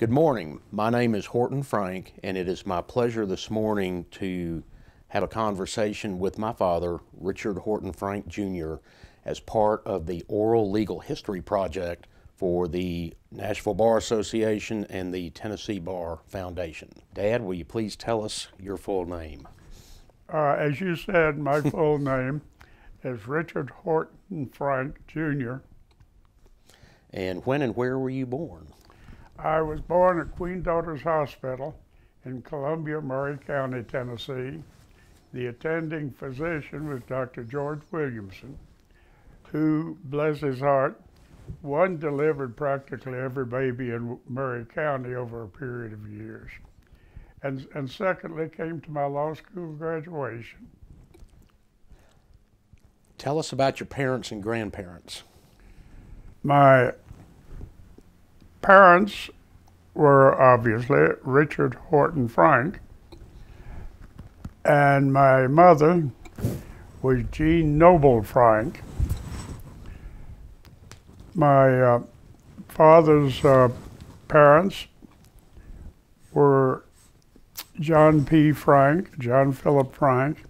Good morning. My name is Horton Frank, and it is my pleasure this morning to have a conversation with my father, Richard Horton Frank Jr., as part of the Oral Legal History Project for the Nashville Bar Association and the Tennessee Bar Foundation. Dad, will you please tell us your full name? Uh, as you said, my full name is Richard Horton Frank Jr. And when and where were you born? I was born at Queen Daughters Hospital in Columbia, Maury County, Tennessee. The attending physician was Dr. George Williamson, who, bless his heart, one delivered practically every baby in Maury County over a period of years. And, and secondly, came to my law school graduation. Tell us about your parents and grandparents. My parents were obviously Richard Horton Frank, and my mother was Jean Noble Frank. My uh, father's uh, parents were John P. Frank, John Philip Frank,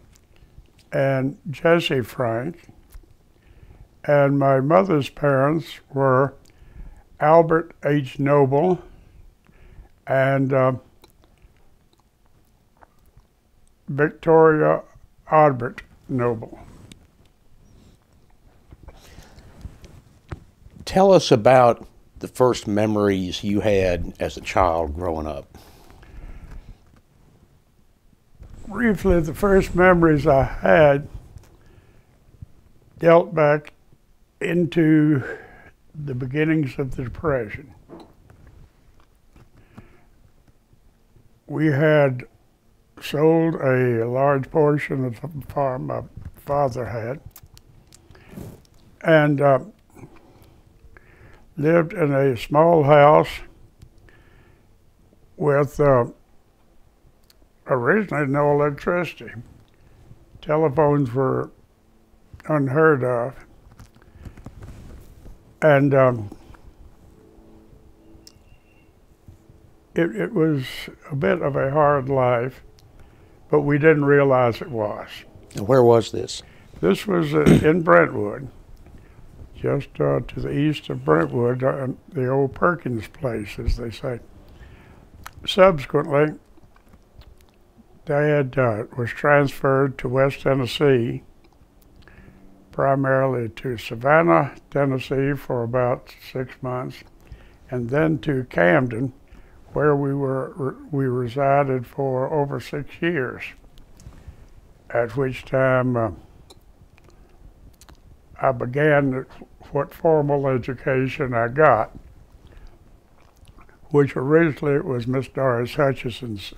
and Jesse Frank. And my mother's parents were Albert H. Noble and uh, Victoria Albert Noble. Tell us about the first memories you had as a child growing up. Briefly, the first memories I had dealt back into the beginnings of the Depression. We had sold a large portion of the farm my father had and uh, lived in a small house with uh, originally no electricity. Telephones were unheard of. And um, it, it was a bit of a hard life, but we didn't realize it was. And where was this? This was uh, in Brentwood, just uh, to the east of Brentwood, uh, the old Perkins place, as they say. Subsequently, Dad uh, was transferred to West Tennessee, primarily to Savannah, Tennessee, for about six months, and then to Camden, where we were we resided for over six years. At which time uh, I began what formal education I got, which originally was Miss Doris Hutchison's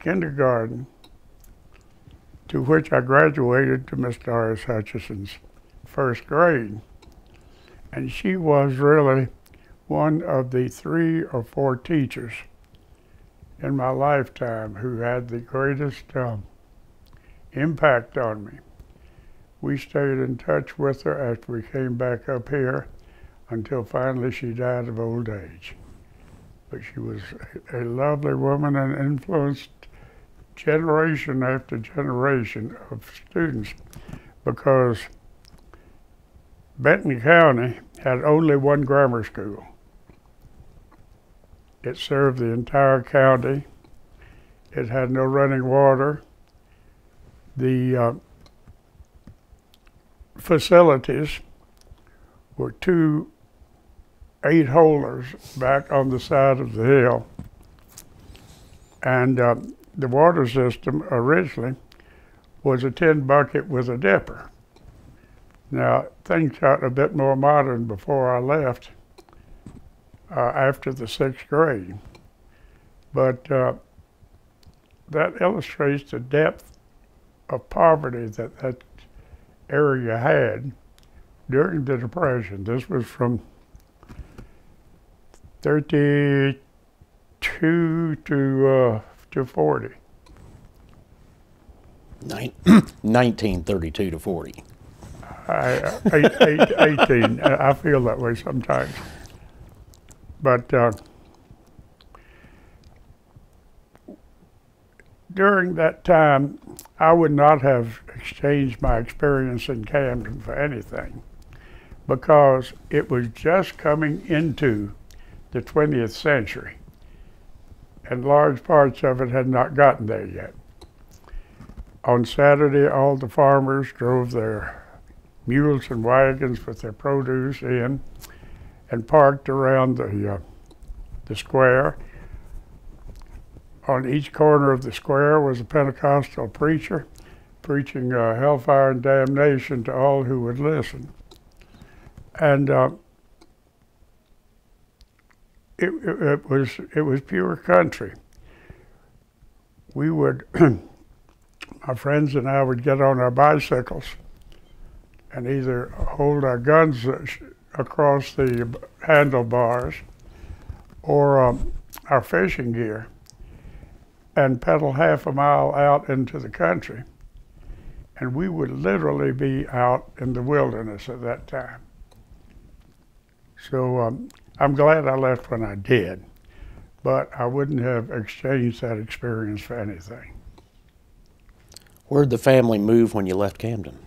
kindergarten, to which I graduated to Miss Doris Hutchison's first grade. And she was really one of the three or four teachers in my lifetime who had the greatest um, impact on me. We stayed in touch with her after we came back up here until finally she died of old age. But she was a, a lovely woman and influenced generation after generation of students because Benton County had only one grammar school. It served the entire county. It had no running water. The uh, facilities were two eight holers back on the side of the hill. And uh, the water system originally was a tin bucket with a dipper. Now, things got a bit more modern before I left uh, after the sixth grade. But uh, that illustrates the depth of poverty that that area had during the Depression. This was from 32 to uh, to 40. 1932 to 40. I, 18. I feel that way sometimes. But uh, during that time, I would not have exchanged my experience in Camden for anything because it was just coming into the 20th century and large parts of it had not gotten there yet. On Saturday, all the farmers drove their mules and wagons with their produce in and parked around the, uh, the square. On each corner of the square was a Pentecostal preacher preaching uh, hellfire and damnation to all who would listen. And uh, it, it, was it was pure country. We would, my friends and I would get on our bicycles and either hold our guns across the handlebars or um, our fishing gear and pedal half a mile out into the country. And we would literally be out in the wilderness at that time. So um, I'm glad I left when I did, but I wouldn't have exchanged that experience for anything. Where'd the family move when you left Camden?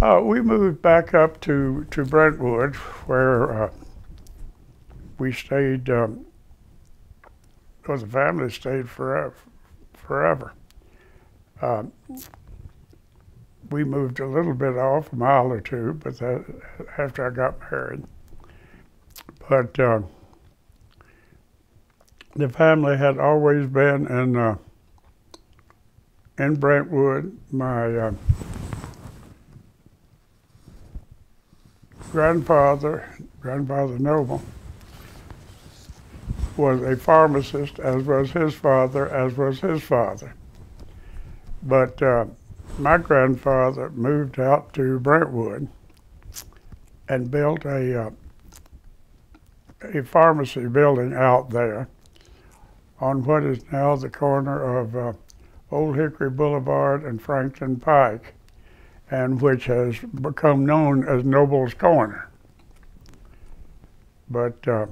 Uh, we moved back up to, to Brentwood, where uh, we stayed, um, well, the family stayed forever. forever. Uh, we moved a little bit off, a mile or two, but that, after I got married. But uh, the family had always been in uh, in Brentwood. My uh, grandfather, grandfather Noble, was a pharmacist, as was his father, as was his father. But uh, my grandfather moved out to Brentwood and built a uh, a pharmacy building out there on what is now the corner of uh, Old Hickory Boulevard and Franklin Pike and which has become known as Noble's Corner. But uh,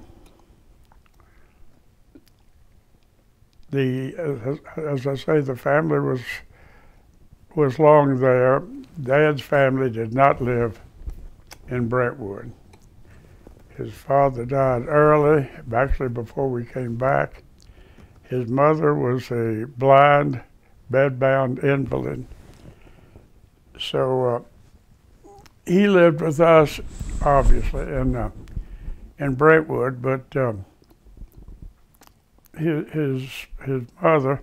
the as, as, I say, the family was was long there. Dad's family did not live in Brentwood. His father died early, actually before we came back. His mother was a blind, bedbound invalid so uh, he lived with us, obviously, in uh, in Brentwood, but um, his, his his mother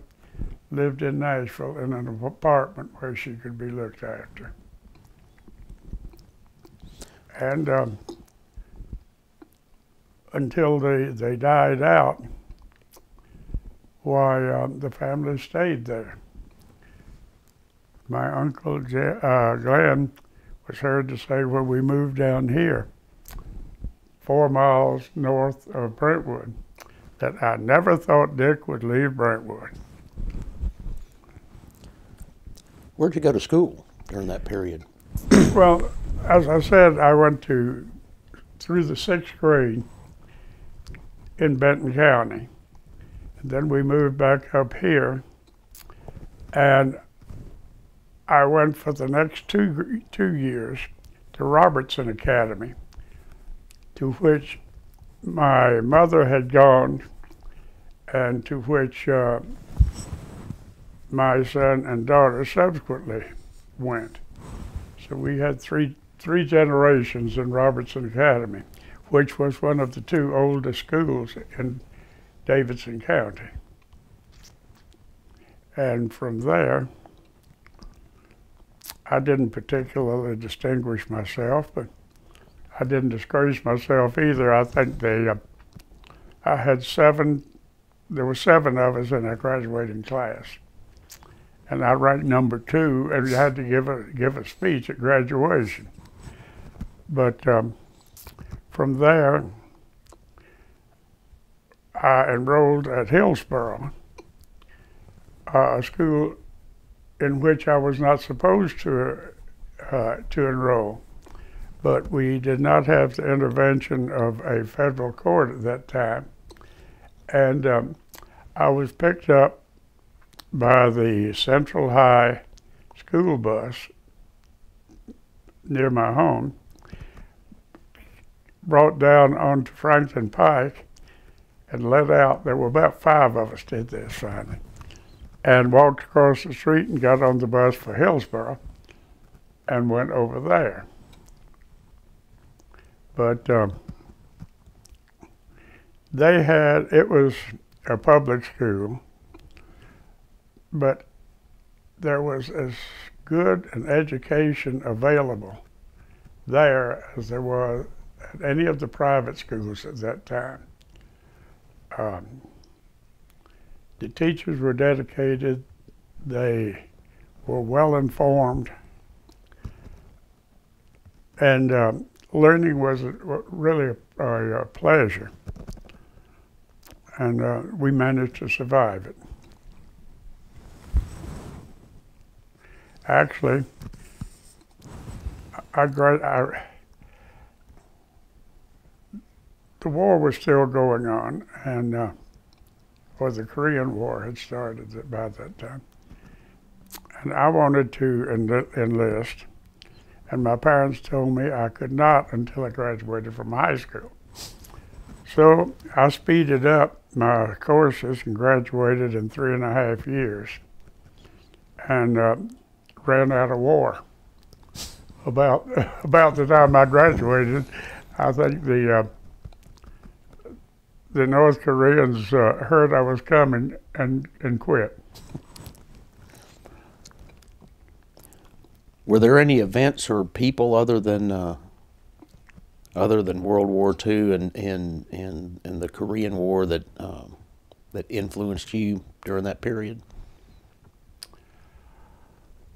lived in Nashville in an apartment where she could be looked after. And um, until they, they died out, why, um, the family stayed there my uncle uh, Glenn was heard to say when we moved down here, four miles north of Brentwood, that I never thought Dick would leave Brentwood. Where'd you go to school during that period? well, as I said, I went to through the sixth grade in Benton County. And then we moved back up here. And I went for the next two, two years to Robertson Academy, to which my mother had gone and to which uh, my son and daughter subsequently went. So we had three, three generations in Robertson Academy, which was one of the two oldest schools in Davidson County. And from there, I didn't particularly distinguish myself, but I didn't discourage myself either. I think they, uh, I had seven, there were seven of us in our graduating class. And I ranked number two, and had to give a, give a speech at graduation. But um, from there, I enrolled at Hillsboro, uh, a school in which I was not supposed to, uh, to enroll. But we did not have the intervention of a federal court at that time. And um, I was picked up by the Central High school bus near my home, brought down onto Franklin Pike, and let out. There were about five of us did this finally, and walked across the street and got on the bus for Hillsboro, and went over there. But um, they had it was a public school, but there was as good an education available there as there was at any of the private schools at that time. Um, the teachers were dedicated, they were well informed, and um, learning was really a, a, a, pleasure. And uh, we managed to survive it. Actually, I, I, the war was still going on, and uh, or the Korean War had started about that time. And I wanted to enlist, and my parents told me I could not until I graduated from high school. So I speeded up my courses and graduated in three and a half years. And uh, ran out of war. About about the time I graduated, I think the uh, the North Koreans uh, heard I was coming and and quit. Were there any events or people other than uh, other than World War II and and and, and the Korean War that um, that influenced you during that period?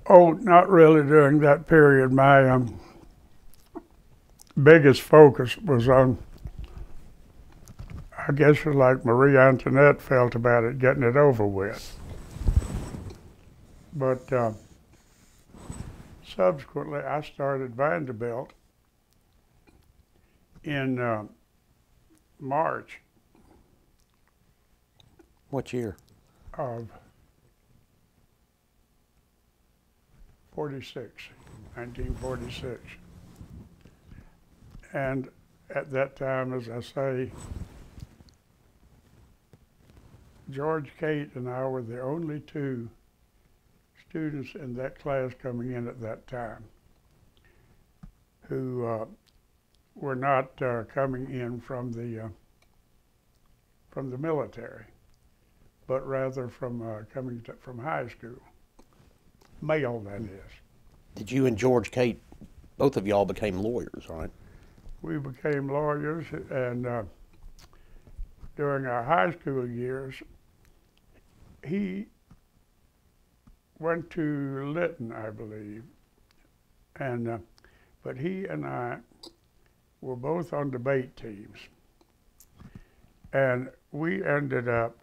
Oh, not really during that period. My um, biggest focus was on, I guess, you're like Marie Antoinette felt about it, getting it over with. But uh, subsequently, I started Vanderbilt in uh, March. What year? Of 46, 1946. And at that time, as I say, George Kate and I were the only two students in that class coming in at that time who uh, were not uh, coming in from the uh, from the military, but rather from uh, coming to, from high school male, that is. Did you and George Kate, both of y'all became lawyers, right? We became lawyers, and uh, during our high school years, he went to Litton, I believe, and uh, but he and I were both on debate teams, and we ended up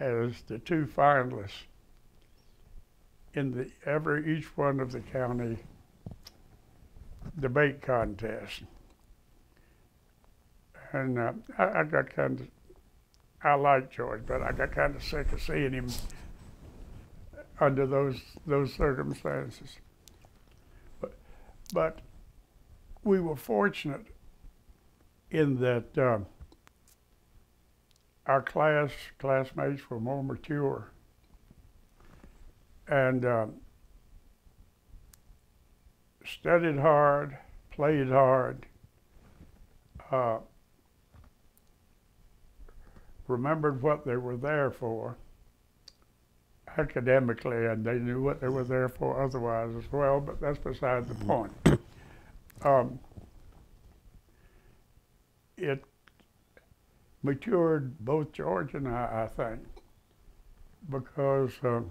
as the two finalists in the every each one of the county debate contests. And uh, I, I, got kind of, I like George, but I got kind of sick of seeing him under those those circumstances. But, but we were fortunate in that uh, our class classmates were more mature and um, studied hard, played hard, uh, remembered what they were there for academically, and they knew what they were there for otherwise as well, but that's beside the mm-hmm. point. Um, it matured both George and I, I think, because um,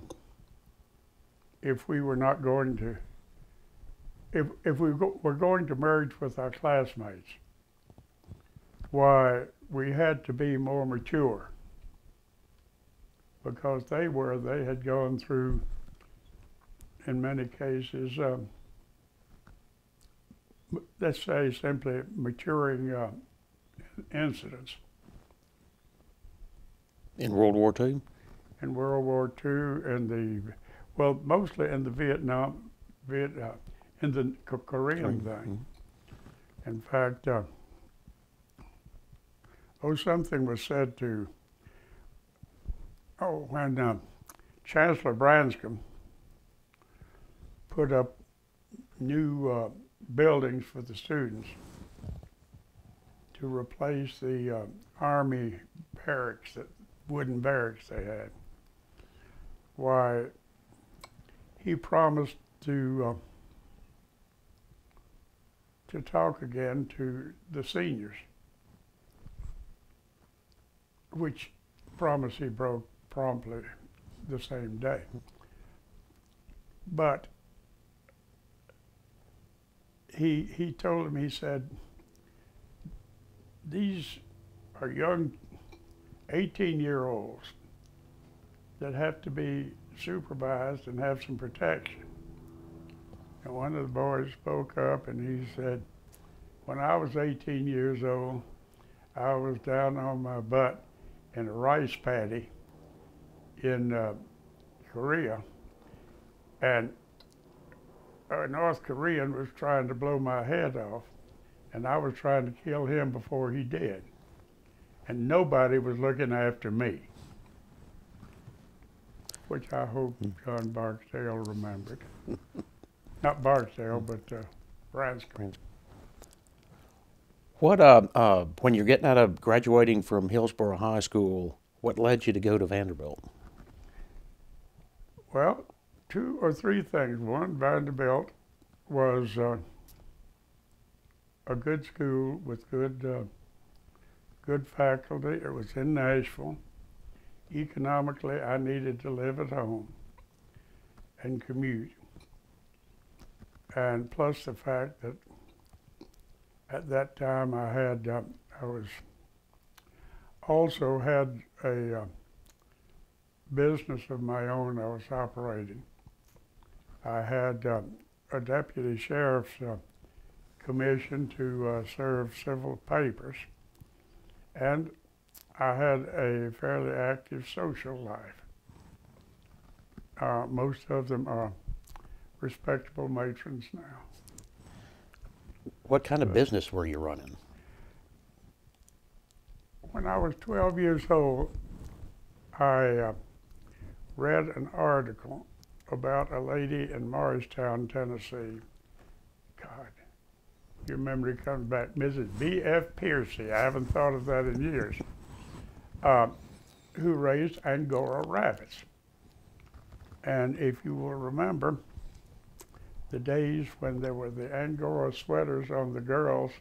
if we were not going to, if, if we go, were going to merge with our classmates, why we had to be more mature because they were, they had gone through, in many cases, um, let's say simply maturing uh, incidents. In World War II? in World War II and the, well, mostly in the Vietnam, Viet, uh, in the K- Korean thing. In fact, uh, oh, something was said to, oh, when uh, Chancellor Branscomb put up new uh, buildings for the students to replace the uh, Army barracks, that wooden barracks they had. Why, he promised to uh, to talk again to the seniors, which promise he broke promptly the same day. But he he told him he said these are young 18 year olds that have to be supervised and have some protection. And one of the boys spoke up and he said, When I was 18 years old, I was down on my butt in a rice paddy in uh, Korea, and a North Korean was trying to blow my head off, and I was trying to kill him before he did. And nobody was looking after me, which I hope John Barksdale remembered. Not Barksdale, but uh, Branscomb. What, uh, uh, when you're getting out of graduating from Hillsboro High School, what led you to go to Vanderbilt? Well, two or three things. One, Vanderbilt was uh, a good school with good uh, good faculty. It was in Nashville. Economically, I needed to live at home and commute. And plus the fact that at that time I had uh, I was also had a uh, business of my own I was operating. I had uh, a deputy sheriff's uh, commission to uh, serve civil papers, and I had a fairly active social life. Uh, most of them are respectable matrons now. What kind of business were you running? When I was 12 years old, I uh, read an article about a lady in Morristown, Tennessee. God, your memory comes back. Mrs. B.F. Piercy, I haven't thought of that in years, uh, who raised Angora rabbits. And if you will remember, the days when there were the Angora sweaters on the girls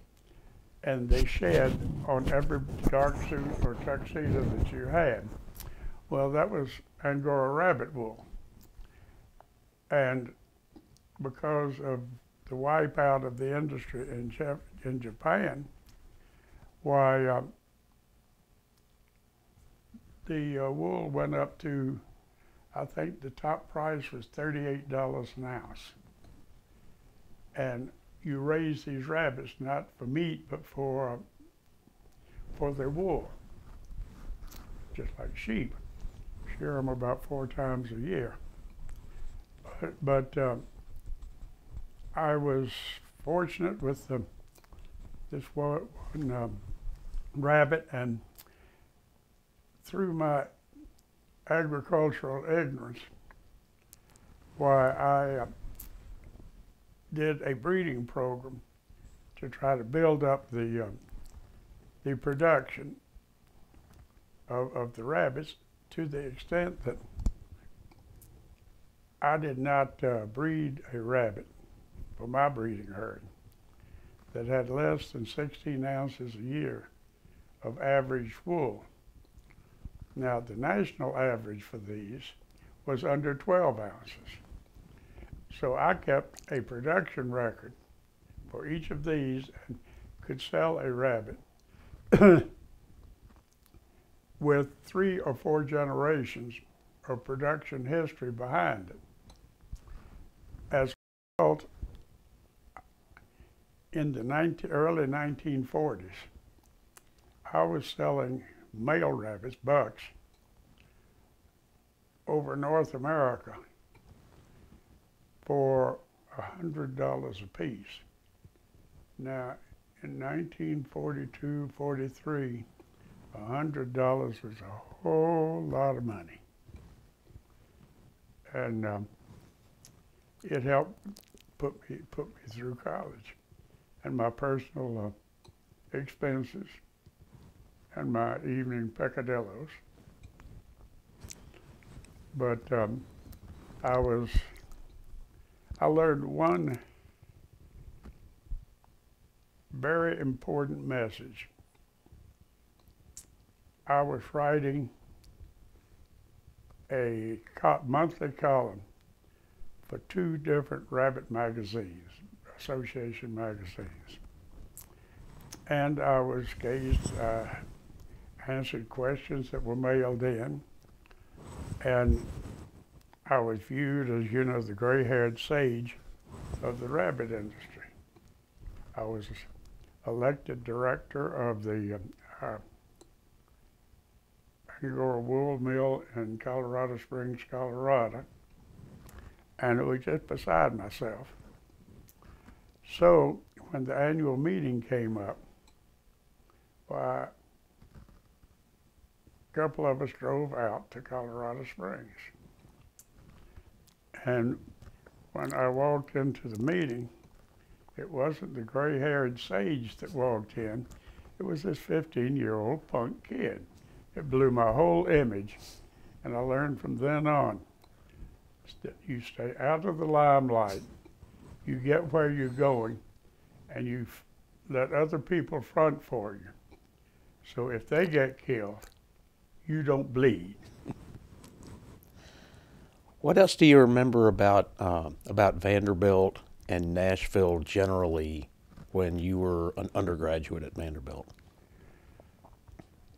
and they shed on every dark suit or tuxedo that you had. Well, that was Angora rabbit wool. And because of the wipeout of the industry in, Jap- in Japan, why uh, the uh, wool went up to, I think the top price was $38 an ounce. And you raise these rabbits not for meat, but for, for their wool, just like sheep shear them about four times a year. But, but uh, I was fortunate with the, this one, um, rabbit, and through my agricultural ignorance, why I did a breeding program to try to build up the uh, the production of, of the rabbits to the extent that I did not uh, breed a rabbit for my breeding herd that had less than 16 ounces a year of average wool. Now, the national average for these was under 12 ounces. So I kept a production record for each of these and could sell a rabbit with three or four generations of production history behind it. As a result, in the 19, early 1940s, I was selling male rabbits, bucks, over North America for a hundred dollars apiece. Now, in 1942, 43, a hundred dollars was a whole lot of money, and um, it helped put me put me through college, and my personal uh, expenses, and my evening peccadillos. But um, I was I learned one very important message. I was writing a monthly column for two different rabbit magazines, association magazines. And I was gauged, uh, answered questions that were mailed in, and I was viewed as, you know, the gray haired sage of the rabbit industry. I was elected director of the uh, Angora Wool Mill in Colorado Springs, Colorado, and it was just beside myself. So when the annual meeting came up, why, a couple of us drove out to Colorado Springs. And when I walked into the meeting, it wasn't the gray haired sage that walked in, it was this 15 year old punk kid. It blew my whole image. And I learned from then on that you stay out of the limelight, you get where you're going, and you let other people front for you. So if they get killed, you don't bleed. What else do you remember about uh, about Vanderbilt and Nashville generally when you were an undergraduate at Vanderbilt?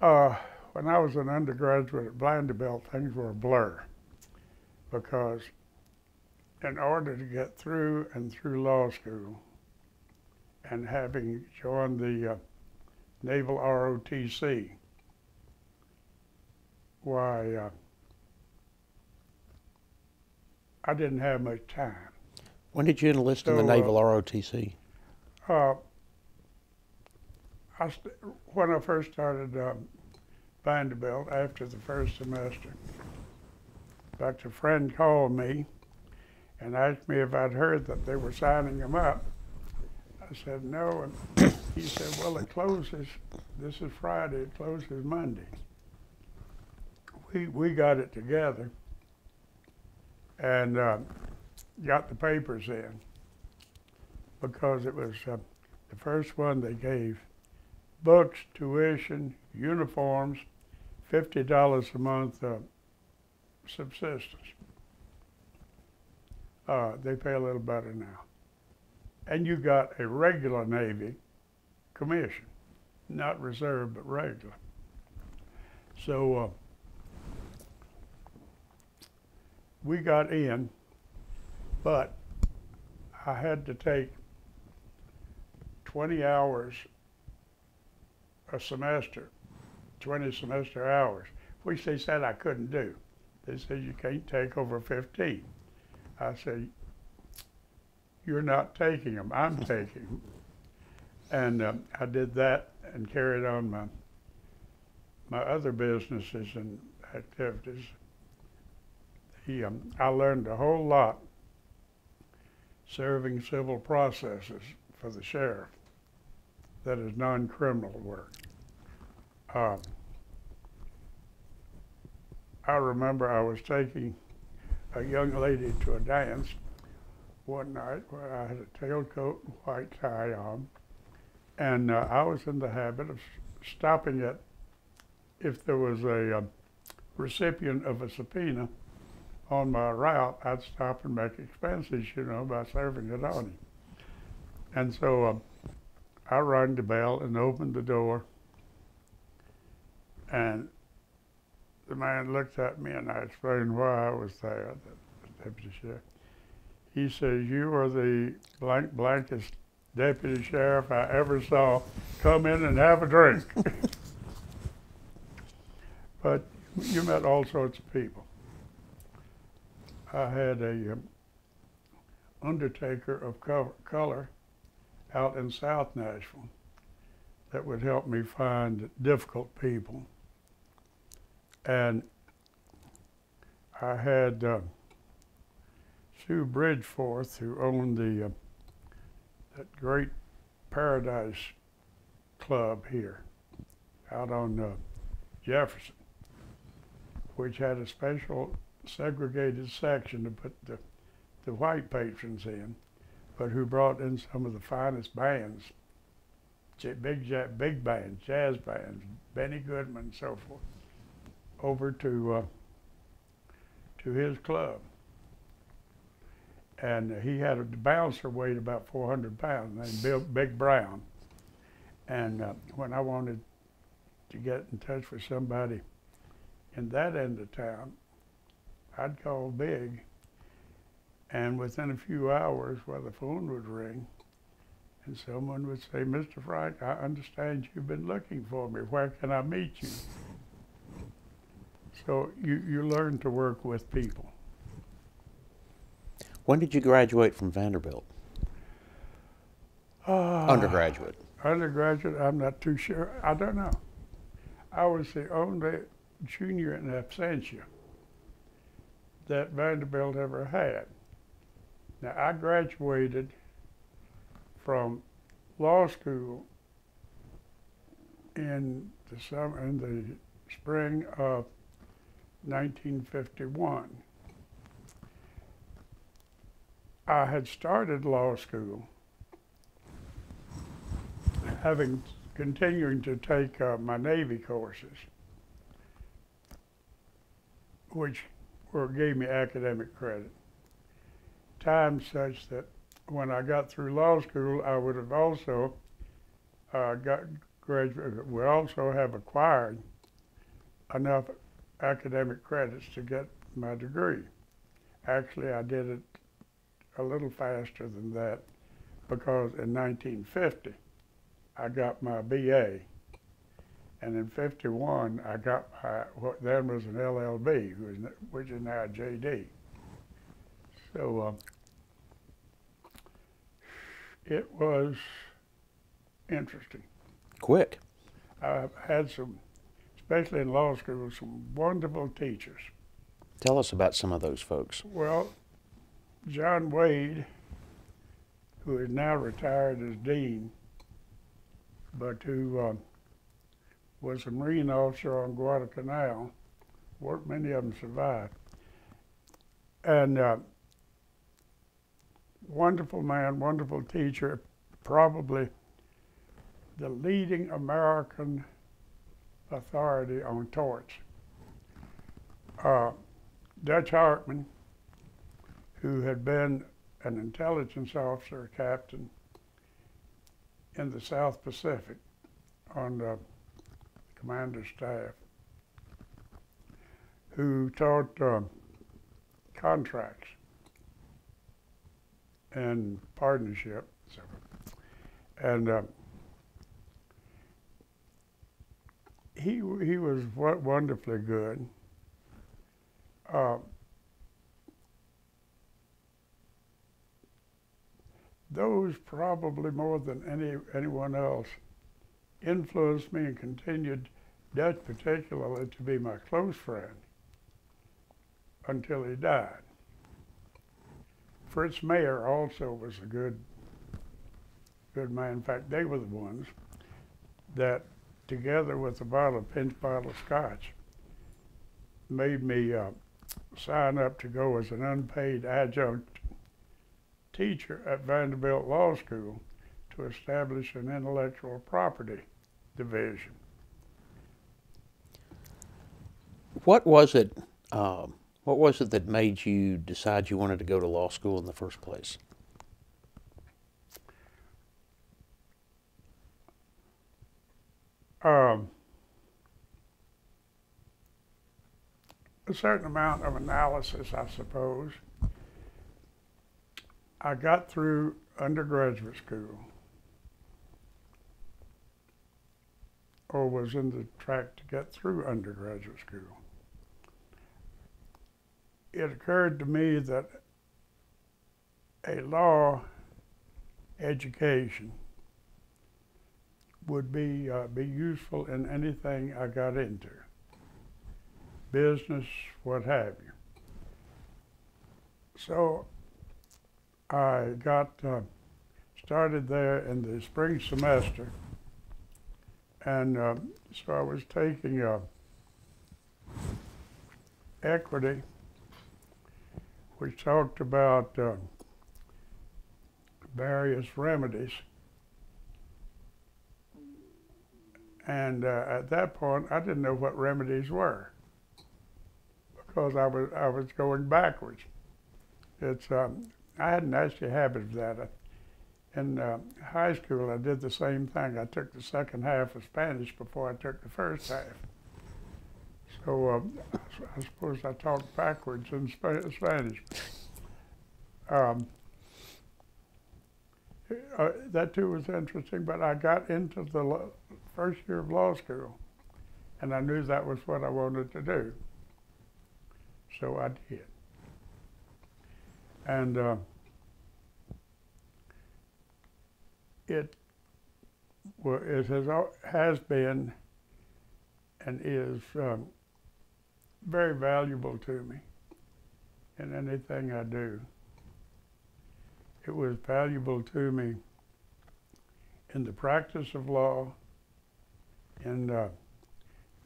Uh, when I was an undergraduate at Vanderbilt, things were a blur because in order to get through and through law school and having joined the uh, Naval ROTC, why, uh, I didn't have much time. When did you enlist in the So, uh, Naval ROTC? Uh, I st- when I first started um, Vanderbilt after the first semester, in fact, a friend called me and asked me if I'd heard that they were signing him up. I said no, and he said, "Well, it closes. This is Friday. It closes Monday." We we got it together and uh, got the papers in because it was uh, the first one they gave books, tuition, uniforms, fifty dollars a month uh, subsistence. Uh, they pay a little better now, and you got a regular Navy commission, not reserve but regular. So uh, we got in, but I had to take 20 hours a semester, 20 semester hours, which they said I couldn't do. They said you can't take over 15. I said, you're not taking them, I'm taking them. And um, I did that and carried on my, my other businesses and activities. I learned a whole lot serving civil processes for the sheriff that is non-criminal work. Um, I remember I was taking a young lady to a dance one night where I had a tailcoat and white tie on, and uh, I was in the habit of stopping it if there was a um, recipient of a subpoena on my route, I'd stop and make expenses, you know, by serving it on him. And so um, I rang the bell and opened the door, and the man looked at me and I explained why I was there, the deputy sheriff. He says, You are the blank blankest deputy sheriff I ever saw. Come in and have a drink. but you met all sorts of people. I had a um, undertaker of co- color out in South Nashville that would help me find difficult people. And I had uh, Sou Bridgeforth, who owned the uh, that great Paradise Club here, out on uh, Jefferson, which had a special segregated section to put the, the white patrons in, but who brought in some of the finest bands, big big bands, jazz bands, Benny Goodman and so forth, over to uh, to his club. And he had a bouncer weighed about 400 pounds named Bill Big Brown. And uh, when I wanted to get in touch with somebody in that end of town, I'd call Big, and within a few hours, well, the phone would ring, and someone would say, Mr. Frank, I understand you've been looking for me. Where can I meet you? So you, you learn to work with people. When did you graduate from Vanderbilt? Uh, Undergraduate. Undergraduate, I'm not too sure. I don't know. I was the only junior in absentia that Vanderbilt ever had. Now, I graduated from law school in the summer, in the spring of 1951. I had started law school, having continuing to take uh, my Navy courses, which were, gave me academic credit. Time such that when I got through law school, I would have also uh, got graduate, would also have acquired enough academic credits to get my degree. Actually, I did it a little faster than that because in 1950, I got my BA. And in 51, I got my, what then was an LLB, who is n- which is now a JD. So um, it was interesting. Quick. I had some, especially in law school, some wonderful teachers. Tell us about some of those folks. Well, John Wade, who is now retired as dean, but who um, was a Marine officer on Guadalcanal, what many of them survived, and uh, wonderful man, wonderful teacher, probably the leading American authority on torts. Uh, Dutch Hartman, who had been an intelligence officer, a captain in the South Pacific on the commander's staff, who taught um, contracts and partnership. And uh, he he was wo- wonderfully good. Uh, those probably more than any anyone else influenced me and continued Dutch particularly to be my close friend until he died. Fritz Mayer also was a good good man. In fact, they were the ones that together with a bottle of pinch bottle of scotch made me uh, sign up to go as an unpaid adjunct teacher at Vanderbilt Law School to establish an intellectual property division. What was it? Um, what was it that made you decide you wanted to go to law school in the first place? Um, a certain amount of analysis, I suppose. I got through undergraduate school, or was in the track to get through undergraduate school. it occurred to me that a law education would be uh, be useful in anything I got into, business, what have you. So I got uh, started there in the spring semester, and uh, so I was taking uh, equity, which talked about uh, various remedies. And uh, at that point, I didn't know what remedies were because I was I was going backwards. It's um, I had an nasty habit of that. In uh, high school, I did the same thing. I took the second half of Spanish before I took the first half. So um, I suppose I talked backwards in Sp- Spanish. Um, uh, that too was interesting, but I got into the first year of law school, and I knew that was what I wanted to do. So I did. And uh, it, it has, has been and is um, very valuable to me in anything I do. It was valuable to me in the practice of law, in uh,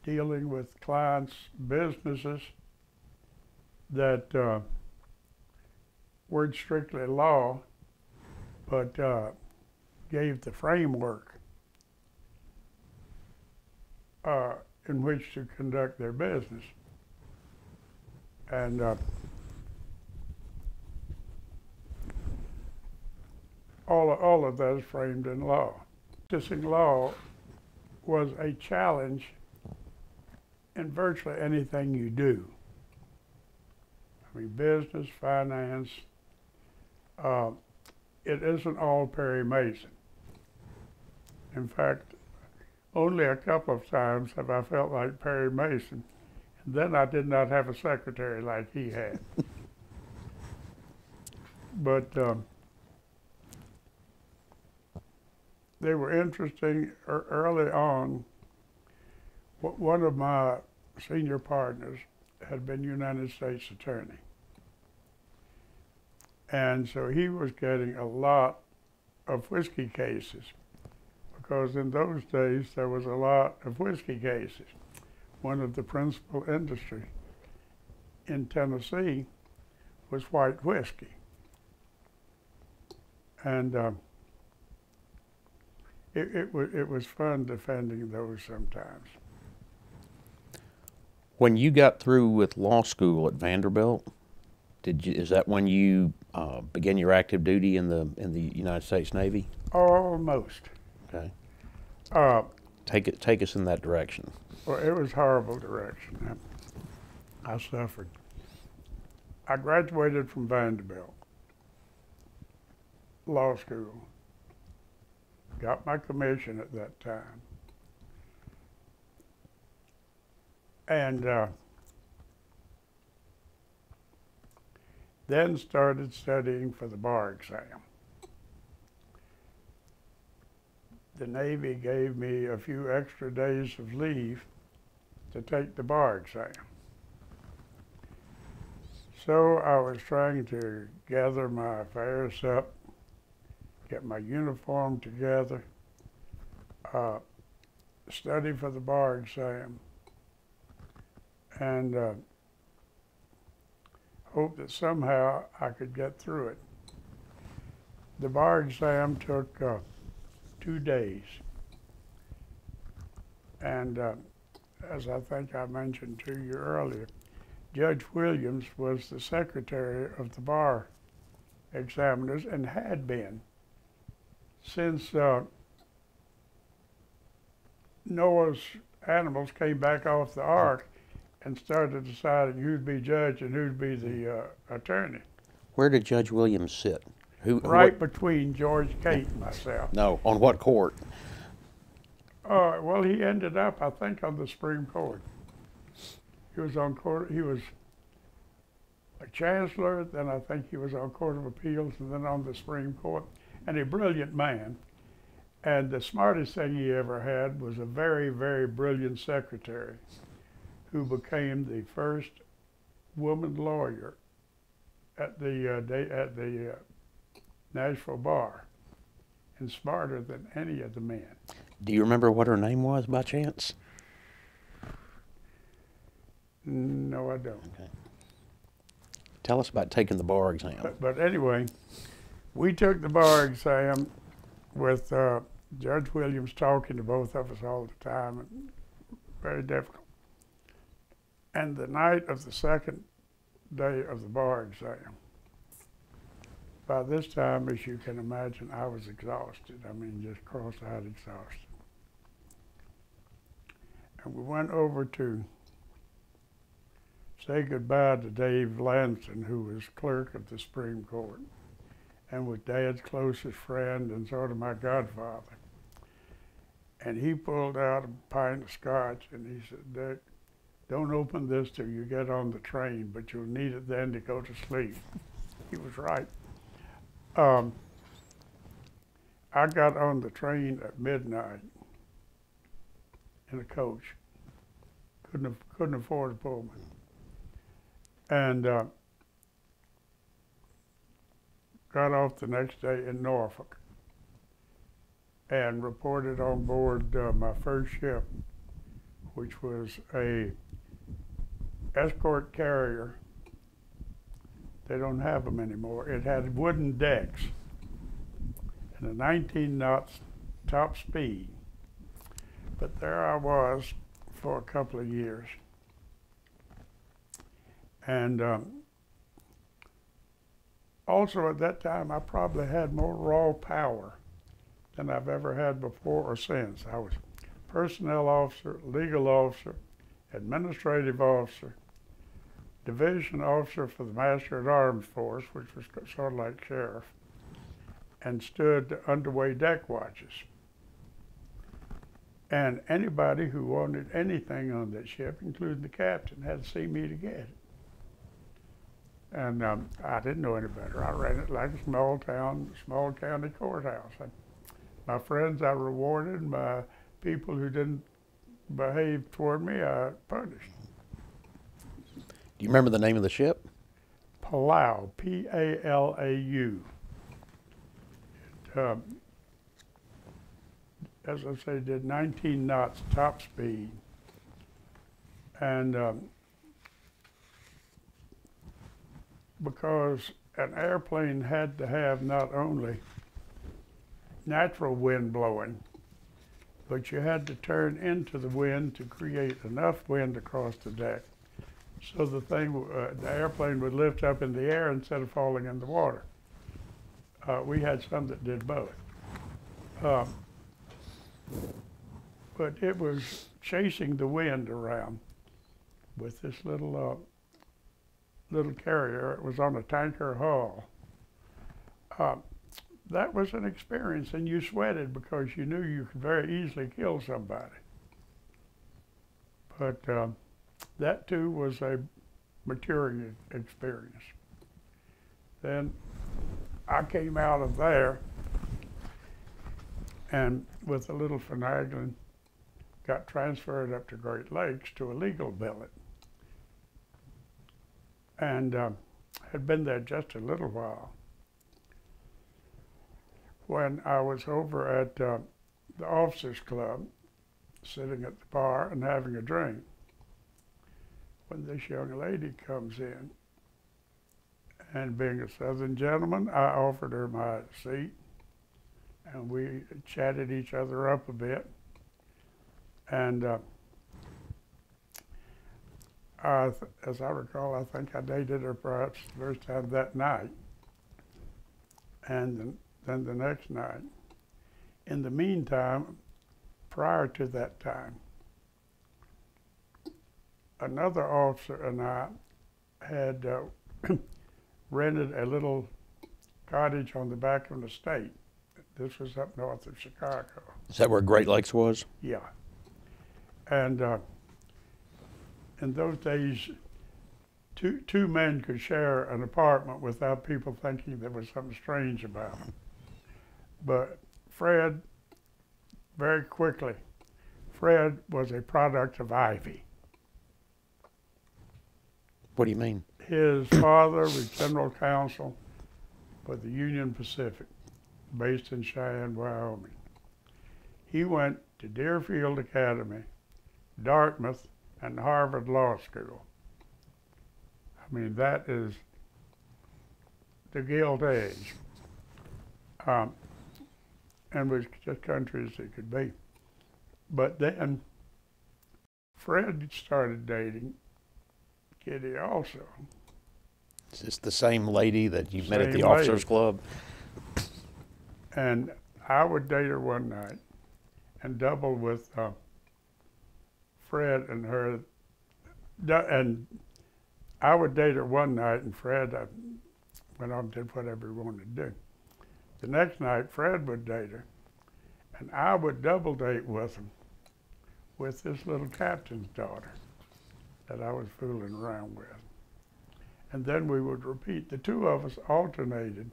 dealing with clients' businesses that uh, weren't strictly law, but uh, gave the framework uh, in which to conduct their business. And uh, all, all of that is framed in law. Practicing law was a challenge in virtually anything you do. I mean, business, finance, uh, it isn't all Perry Mason. In fact, only a couple of times have I felt like Perry Mason, and then I did not have a secretary like he had. but um, they were interesting early on. One of my senior partners had been United States Attorney. And so he was getting a lot of whiskey cases because in those days there was a lot of whiskey cases. One of the principal industries in Tennessee was white whiskey. And um, it, it, was, it was fun defending those sometimes. When you got through with law school at Vanderbilt, did you, is that when you uh, began your active duty in the in the United States Navy? Almost. Okay, Uh, take it take us in that direction. Well, it was horrible direction. I, I suffered. I graduated from Vanderbilt Law School. Got my commission at that time. And uh, then started studying for the bar exam. The Navy gave me a few extra days of leave to take the bar exam. So I was trying to gather my affairs up, get my uniform together, uh, study for the bar exam, and uh, hope that somehow I could get through it. The bar exam took uh, two days. And uh, as I think I mentioned to you earlier, Judge Williams was the secretary of the bar examiners and had been since uh, Noah's animals came back off the ark and started deciding who'd be judge and who'd be the uh, attorney. Where did Judge Williams sit? Who Right between George Kate and myself. No, on what court? Uh, well, he ended up, I think, on the Supreme Court. He was on court. He was a chancellor, then I think he was on Court of Appeals, and then on the Supreme Court, and a brilliant man. And the smartest thing he ever had was a very, very brilliant secretary who became the first woman lawyer at the, uh, day, at the uh, Nashville bar and smarter than any of the men. Do you remember what her name was by chance? No, I don't. Okay. Tell us about taking the bar exam. But, but anyway, we took the bar exam with uh, Judge Williams talking to both of us all the time, and very difficult. And the night of the second day of the bar exam, by this time, as you can imagine, I was exhausted. I mean, just cross-eyed exhausted. And we went over to say goodbye to Dave Lansing, who was clerk of the Supreme Court and was Dad's closest friend and sort of my godfather. And he pulled out a pint of scotch and he said, Dick, don't open this till you get on the train, but you'll need it then to go to sleep. he was right. Um, I got on the train at midnight in a coach. Couldn't, couldn't afford a Pullman and uh, got off the next day in Norfolk and reported on board uh, my first ship, which was a escort carrier. They don't have them anymore. It had wooden decks and a 19 knots top speed. But there I was for a couple of years. And um, also at that time, I probably had more raw power than I've ever had before or since. I was personnel officer, legal officer, administrative officer, division officer for the Master at Arms Force, which was sort of like sheriff, and stood underway deck watches. And anybody who wanted anything on that ship, including the captain, had to see me to get it. And um, I didn't know any better. I ran it like a small town, small county courthouse. And my friends I rewarded, my people who didn't behave toward me, I punished. You remember the name of the ship? Palau, P A L A U. Um, as I say, did 19 knots top speed. And um, because an airplane had to have not only natural wind blowing, but you had to turn into the wind to create enough wind across the deck so the thing, uh, the airplane would lift up in the air instead of falling in the water. Uh, we had some that did both. Um, but it was chasing the wind around with this little uh, little carrier. It was on a tanker hull. Uh, that was an experience, and you sweated because you knew you could very easily kill somebody. But uh, that too was a maturing experience. Then I came out of there and with a little finagling got transferred up to Great Lakes to a legal billet and uh, had been there just a little while. When I was over at uh, the officers club, sitting at the bar and having a drink, when this young lady comes in, and being a Southern gentleman, I offered her my seat, and we chatted each other up a bit. And uh, I, as I recall, I think I dated her perhaps the first time that night, and then the next night. In the meantime, prior to that time, another officer and I had uh, rented a little cottage on the back of an estate. This was up north of Chicago. Is that where Great Lakes was? Yeah. And uh, in those days, two two men could share an apartment without people thinking there was something strange about them. But Fred, very quickly, Fred was a product of Ivy. What do you mean? His father was general counsel for the Union Pacific, based in Cheyenne, Wyoming. He went to Deerfield Academy, Dartmouth, and Harvard Law School. I mean, that is the gilt age. Um, and was just country as it could be. But then Fred started dating Kitty also. Is this the same lady that you met at the Same officers club? And I would date her one night and double with uh, Fred and her. And I would date her one night, and Fred uh, went off and did whatever he wanted to do. The next night, Fred would date her, and I would double date with him with this little captain's daughter that I was fooling around with. And then we would repeat. The two of us alternated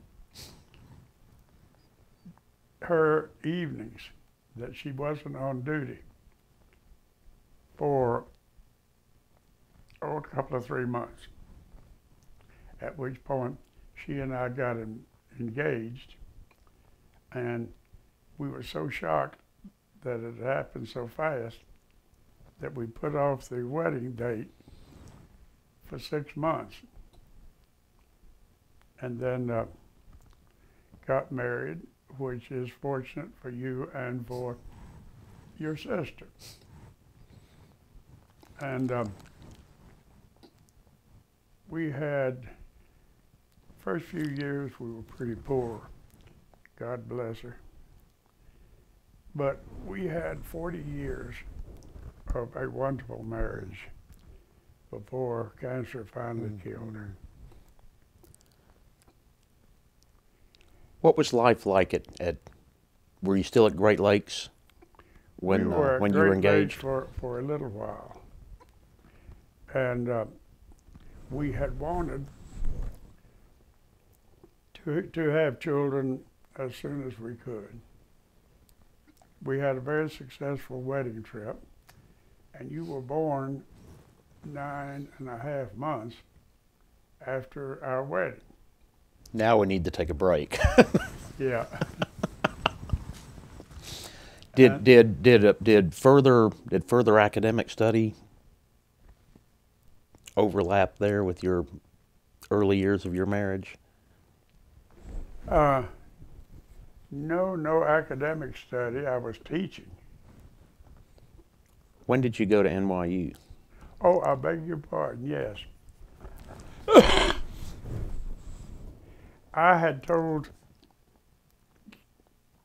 her evenings that she wasn't on duty for oh, a couple of three months. At which point she and I got en- engaged, and we were so shocked that it happened so fast that we put off the wedding date for six months, and then uh, got married which is fortunate for you and for your sister. And um, we had, first few years we were pretty poor, God bless her. But we had 40 years a wonderful marriage before cancer finally killed her. What was life like at, at were you still at Great Lakes when we uh, were at when you were Great Lakes engaged? for, for a little while. And uh, we had wanted to, to have children as soon as we could. We had a very successful wedding trip, and you were born nine and a half months after our wedding. Now we need to take a break. Yeah. did Uh, did did uh, did further did further academic study overlap there with your early years of your marriage? Uh, no, no academic study. I was teaching. When did you go to NYU? Oh, I beg your pardon, yes. I had told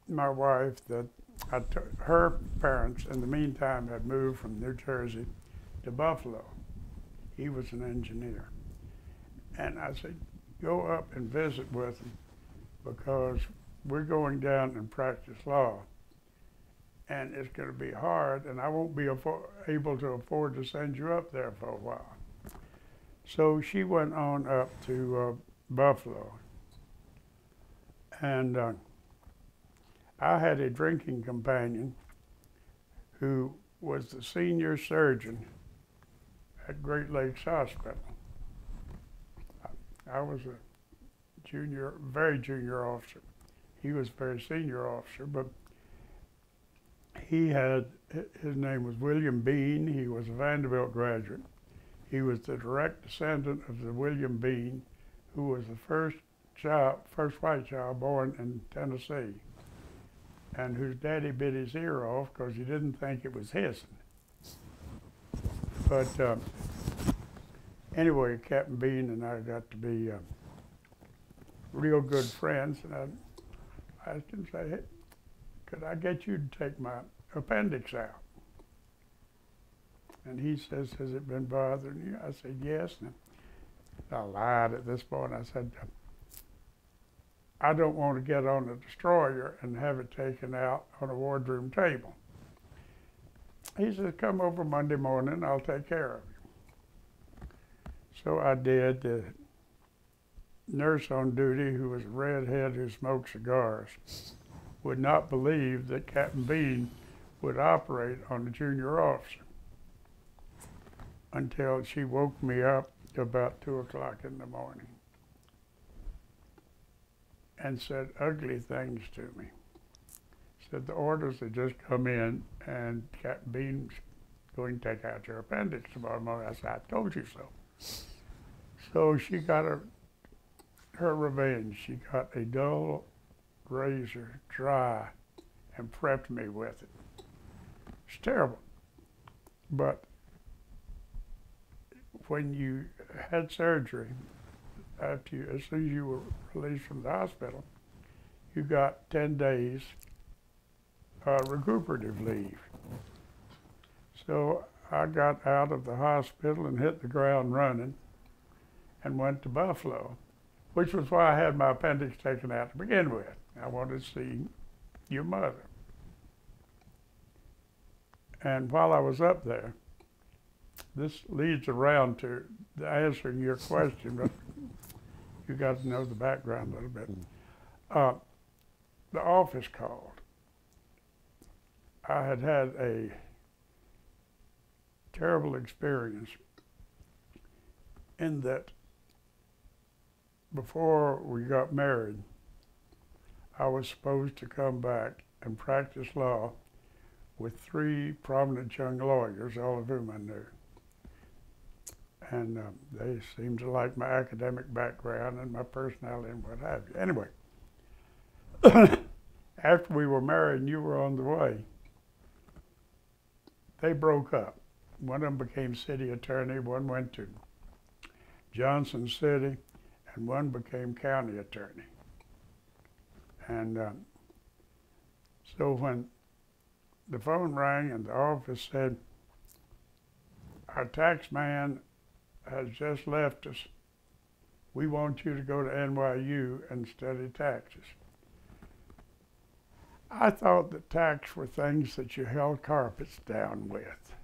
my wife that her parents, in the meantime, had moved from New Jersey to Buffalo. He was an engineer. And I said, go up and visit with him because we're going down and practice law. And it's going to be hard, and I won't be able to afford to send you up there for a while. So she went on up to uh, Buffalo. And uh, I had a drinking companion who was the senior surgeon at Great Lakes Hospital. I was a junior, very junior officer. He was a very senior officer, but he had, his name was William Bean. He was a Vanderbilt graduate. He was the direct descendant of the William Bean, who was the first child, first white child born in Tennessee, and whose daddy bit his ear off because he didn't think it was his. But uh, anyway, Captain Bean and I got to be uh, real good friends, and I asked him, say, hey, could I get you to take my appendix out? And he says, has it been bothering you? I said, yes. And I lied at this point. I said, I don't want to get on a destroyer and have it taken out on a wardroom table. He says, come over Monday morning, I'll take care of you. So I did. The nurse on duty, who was a redhead who smoked cigars, would not believe that Captain Bean would operate on a junior officer until she woke me up about two o'clock in the morning and said ugly things to me. Said the orders had just come in and Captain Bean's going to take out your appendix tomorrow morning. I said, I told you so. So she got her, her revenge. She got a dull razor, dry, and prepped me with it. It's terrible. But when you had surgery, after you, as soon as you were released from the hospital, you got 10 days uh, recuperative leave. So I got out of the hospital and hit the ground running and went to Buffalo, which was why I had my appendix taken out to begin with. I wanted to see your mother. And while I was up there, this leads around to the answering your question, but you got to know the background a little bit. Uh, the office called. I had had a terrible experience in that before we got married, I was supposed to come back and practice law with three prominent young lawyers, all of whom I knew. And um, they seemed to like my academic background and my personality and what have you. Anyway, after we were married and you were on the way, they broke up. One of them became city attorney, one went to Johnson City, and one became county attorney. And um, so when the phone rang and the office said, our tax man has just left us. We want you to go to NYU and study taxes. I thought that tax were things that you held carpets down with.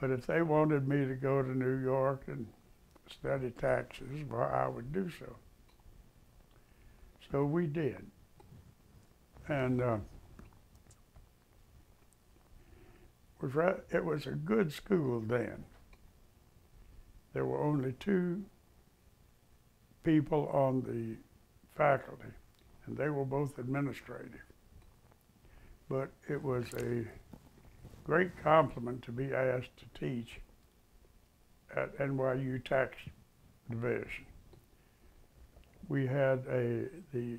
But if they wanted me to go to New York and study taxes, well, I would do so. So we did. And uh, was right, it was a good school then. There were only two people on the faculty, and they were both administrative. But it was a great compliment to be asked to teach at NYU Tax Division. We had a the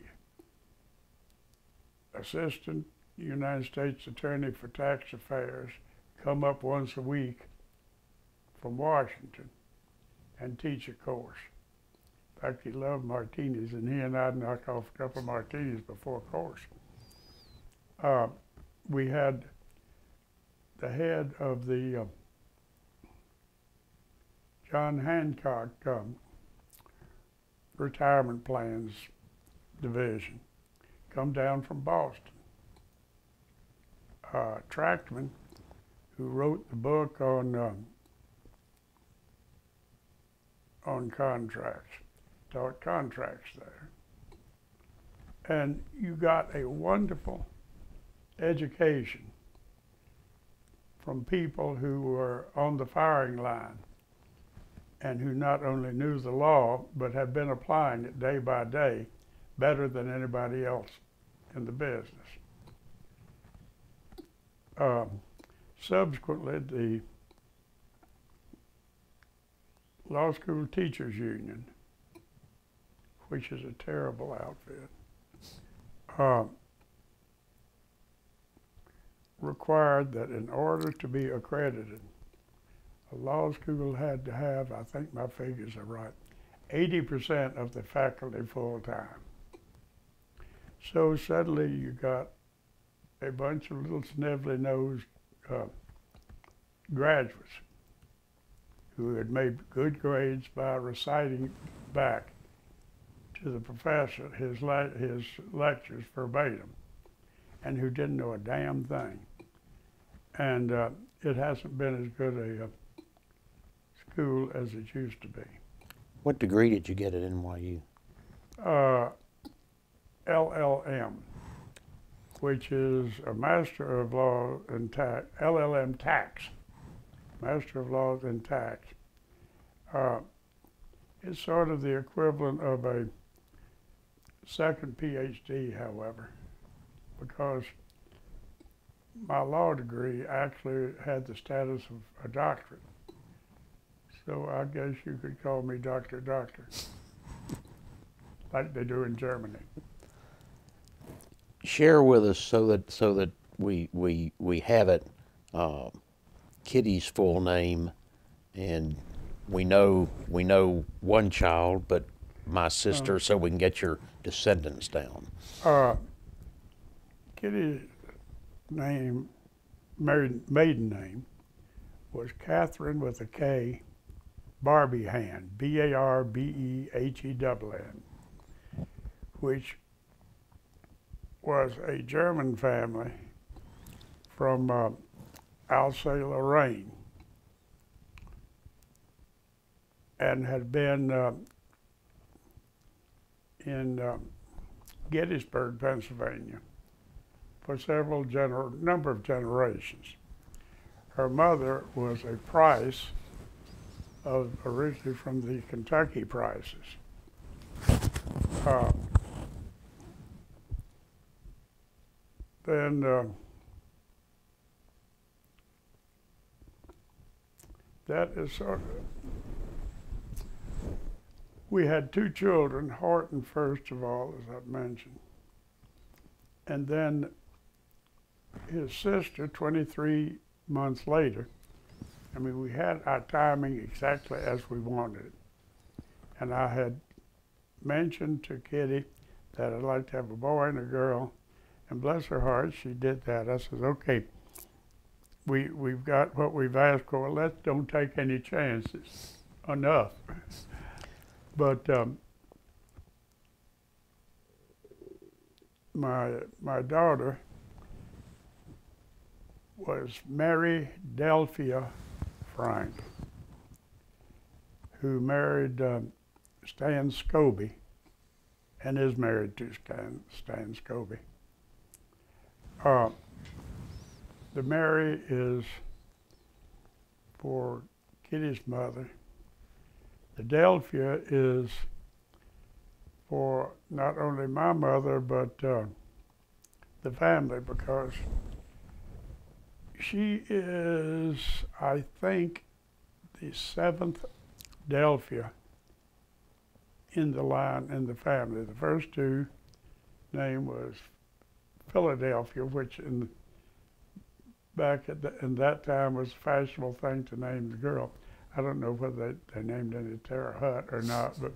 assistant United States Attorney for Tax Affairs come up once a week from Washington and teach a course. In fact, he loved martinis, and he and I'd knock off a couple of martinis before course. Uh, we had the head of the uh, John Hancock um, retirement plans division come down from Boston. Uh, Trachtman, who wrote the book on um, on contracts, taught contracts there, and you got a wonderful education from people who were on the firing line and who not only knew the law but had been applying it day by day better than anybody else in the business. Um, subsequently, the Law School Teachers Union, which is a terrible outfit, uh, required that in order to be accredited, law school had to have, I think my figures are right, 80% of the faculty full time. So suddenly you got a bunch of little snivelly nosed uh, graduates who had made good grades by reciting back to the professor his, le- his lectures verbatim and who didn't know a damn thing. And uh, it hasn't been as good a, a school as it used to be. What degree did you get at NYU? Uh, LLM, which is a Master of Law in Tax, LLM Tax, Master of Laws in Tax. Uh, it's sort of the equivalent of a second PhD, however, because my law degree actually had the status of a doctorate. So I guess you could call me Doctor Doctor, like they do in Germany. Share with us so that so that we we we have it. Uh, Kitty's full name, and we know we know one child, but my sister, so we can get your descendants down. Uh, Kitty's name, married, maiden name, was Katherine with a K, Barbehan, B A R B E H E W N, which was a German family from uh, Alsace-Lorraine and had been uh, in uh, Gettysburg, Pennsylvania, for several number of generations. Her mother was a Price, of originally from the Kentucky Prices. Uh, then uh, that is sort of we had two children, Horton first of all, as I've mentioned, and then his sister 23 months later. I mean, we had our timing exactly as we wanted it. And I had mentioned to Kitty that I'd like to have a boy and a girl, and bless her heart, she did that. I said, okay, we, we've got what we've asked for. Let's don't take any chances. Enough. But um, my my daughter was Mary Delphia Frank, who married um, Stan Scobie and is married to Stan, Stan Scobie. Uh, the Mary is for Kitty's mother Adelphia is for not only my mother, but uh, the family because she is, I think, the seventh Delphia in the line in the family. The first two name was Philadelphia, which in back at the, in that time was a fashionable thing to name the girl. I don't know whether they, they named any Terre Haute or not, but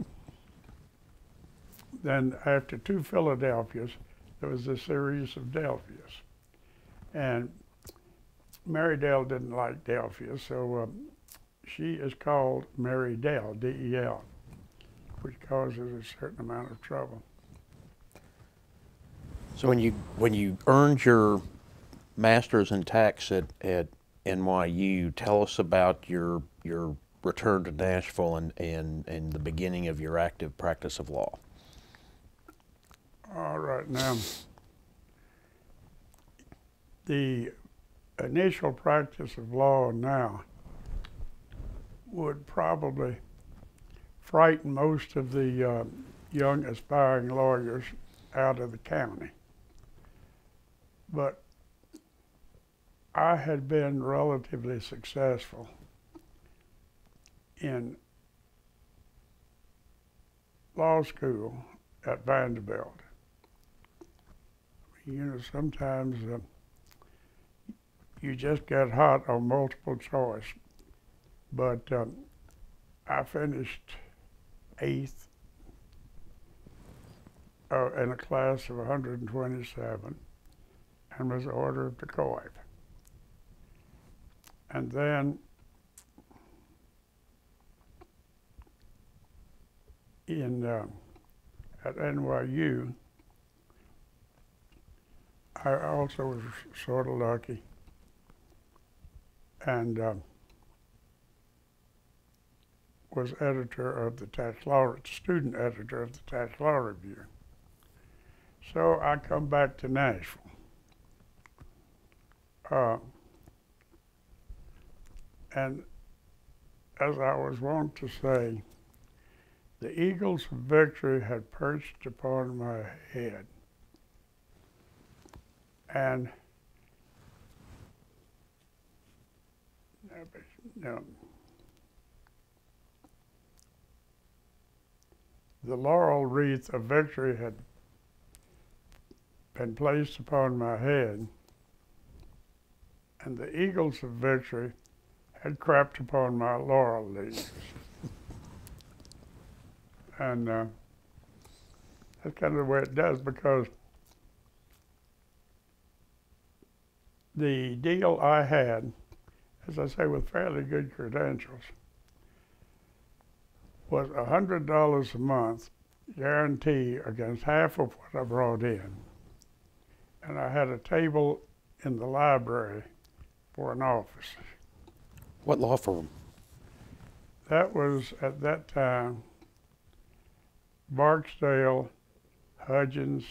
then after two Philadelphias, there was a series of Delphias. And Mary Dell didn't like Delphia, so um, she is called Mary Dell, D-E-L, which causes a certain amount of trouble. So when you when you earned your master's in tax at, at NYU, tell us about your your return to Nashville and, and, and the beginning of your active practice of law. All right, now, the initial practice of law now would probably frighten most of the uh, young aspiring lawyers out of the county. But I had been relatively successful in law school at Vanderbilt. You know, sometimes uh, you just get hot on multiple choice. But um, I finished eighth uh, in a class of 127 and was ordered to Coif. And then in uh, at NYU, I also was sort of lucky, and uh, was editor of the tax law, student editor of the tax law review. So I come back to Nashville. Uh, and as I was wont to say, the eagles victory had perched upon my head. And the laurel wreath of victory had been placed upon my head, and the eagles of victory had crept upon my laurel leaves. and uh, that's kind of the way it does because the deal I had, as I say, with fairly good credentials, was $100 a month guarantee against half of what I brought in. And I had a table in the library for an office. What law firm? That was at that time Barksdale, Hudgins,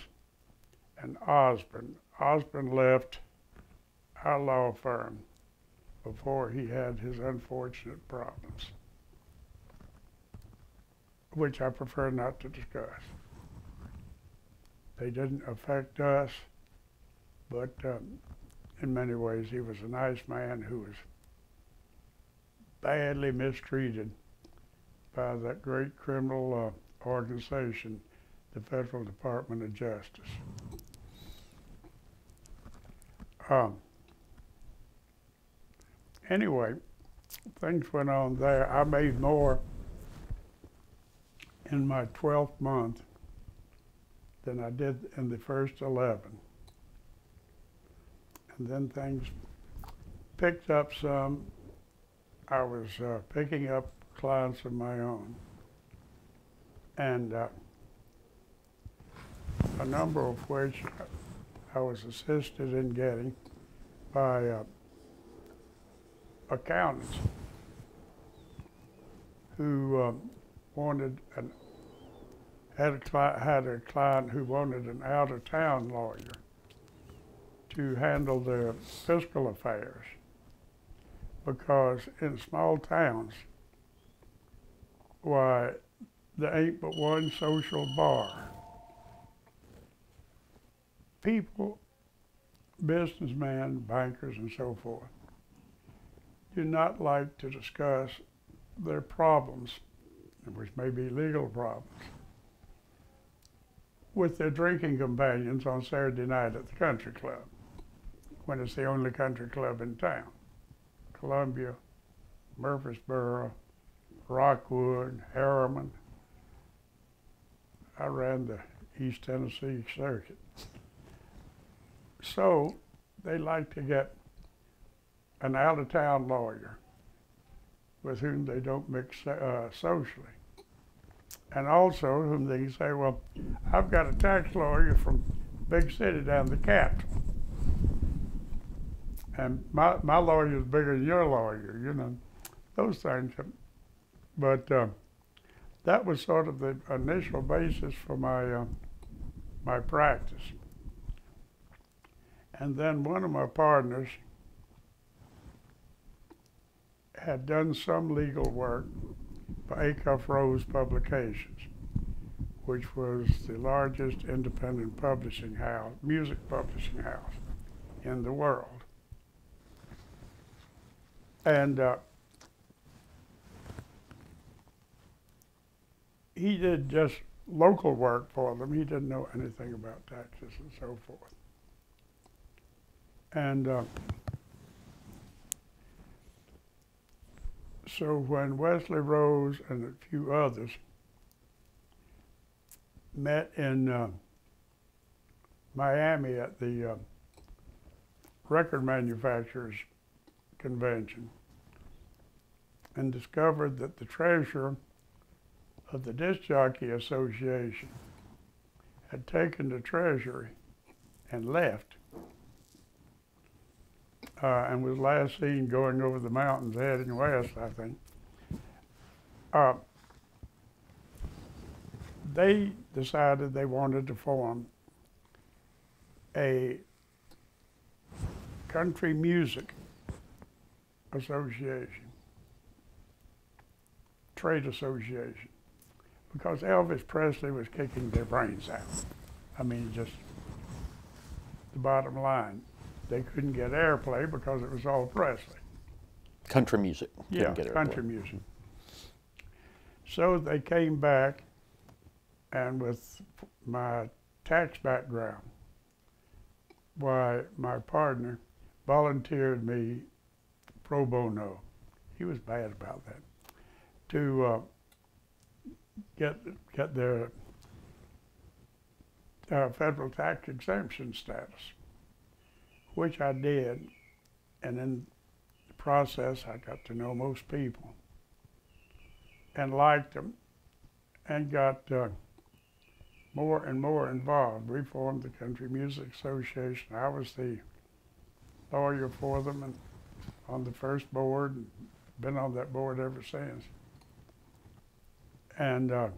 and Osborne. Osborne left our law firm before he had his unfortunate problems, which I prefer not to discuss. They didn't affect us, but um, in many ways he was a nice man who was badly mistreated by that great criminal uh, organization, the Federal Department of Justice. Um, anyway, things went on there. I made more in my 12th month than I did in the first 11. And then things picked up some I was uh, picking up clients of my own. And uh, a number of which I was assisted in getting by uh, accountants who um, wanted an had a, had a client who wanted an out-of-town lawyer to handle their fiscal affairs because in small towns, why, there ain't but one social bar. People, businessmen, bankers, and so forth, do not like to discuss their problems, which may be legal problems, with their drinking companions on Saturday night at the country club, when it's the only country club in town. Columbia, Murfreesboro, Rockwood, Harriman. I ran the East Tennessee circuit. So they like to get an out-of-town lawyer with whom they don't mix uh, socially. And also whom they say, well, I've got a tax lawyer from big city down the capital and my my lawyer is bigger than your lawyer, you know, those things. But uh, that was sort of the initial basis for my uh, my practice. And then one of my partners had done some legal work for Acuff Rose Publications, which was the largest independent publishing house, music publishing house in the world. And uh, he did just local work for them. He didn't know anything about taxes and so forth. And uh, so when Wesley Rose and a few others met in uh, Miami at the uh, record manufacturers convention and discovered that the treasurer of the Disc Jockey Association had taken the treasury and left uh, and was last seen going over the mountains heading west, I think. uh, they decided they wanted to form a country music association, trade association, because Elvis Presley was kicking their brains out. I mean, just the bottom line. They couldn't get airplay because it was all Presley. Country music. Yeah, Couldn't airplay. country music. So they came back, and with my tax background, why my partner volunteered me pro bono. He was bad about that. To uh, get get their uh, federal tax exemption status, which I did, and in the process, I got to know most people and liked them, and got uh, more and more involved. We formed the Country Music Association. I was the lawyer for them and on the first board, been on that board ever since. And uh,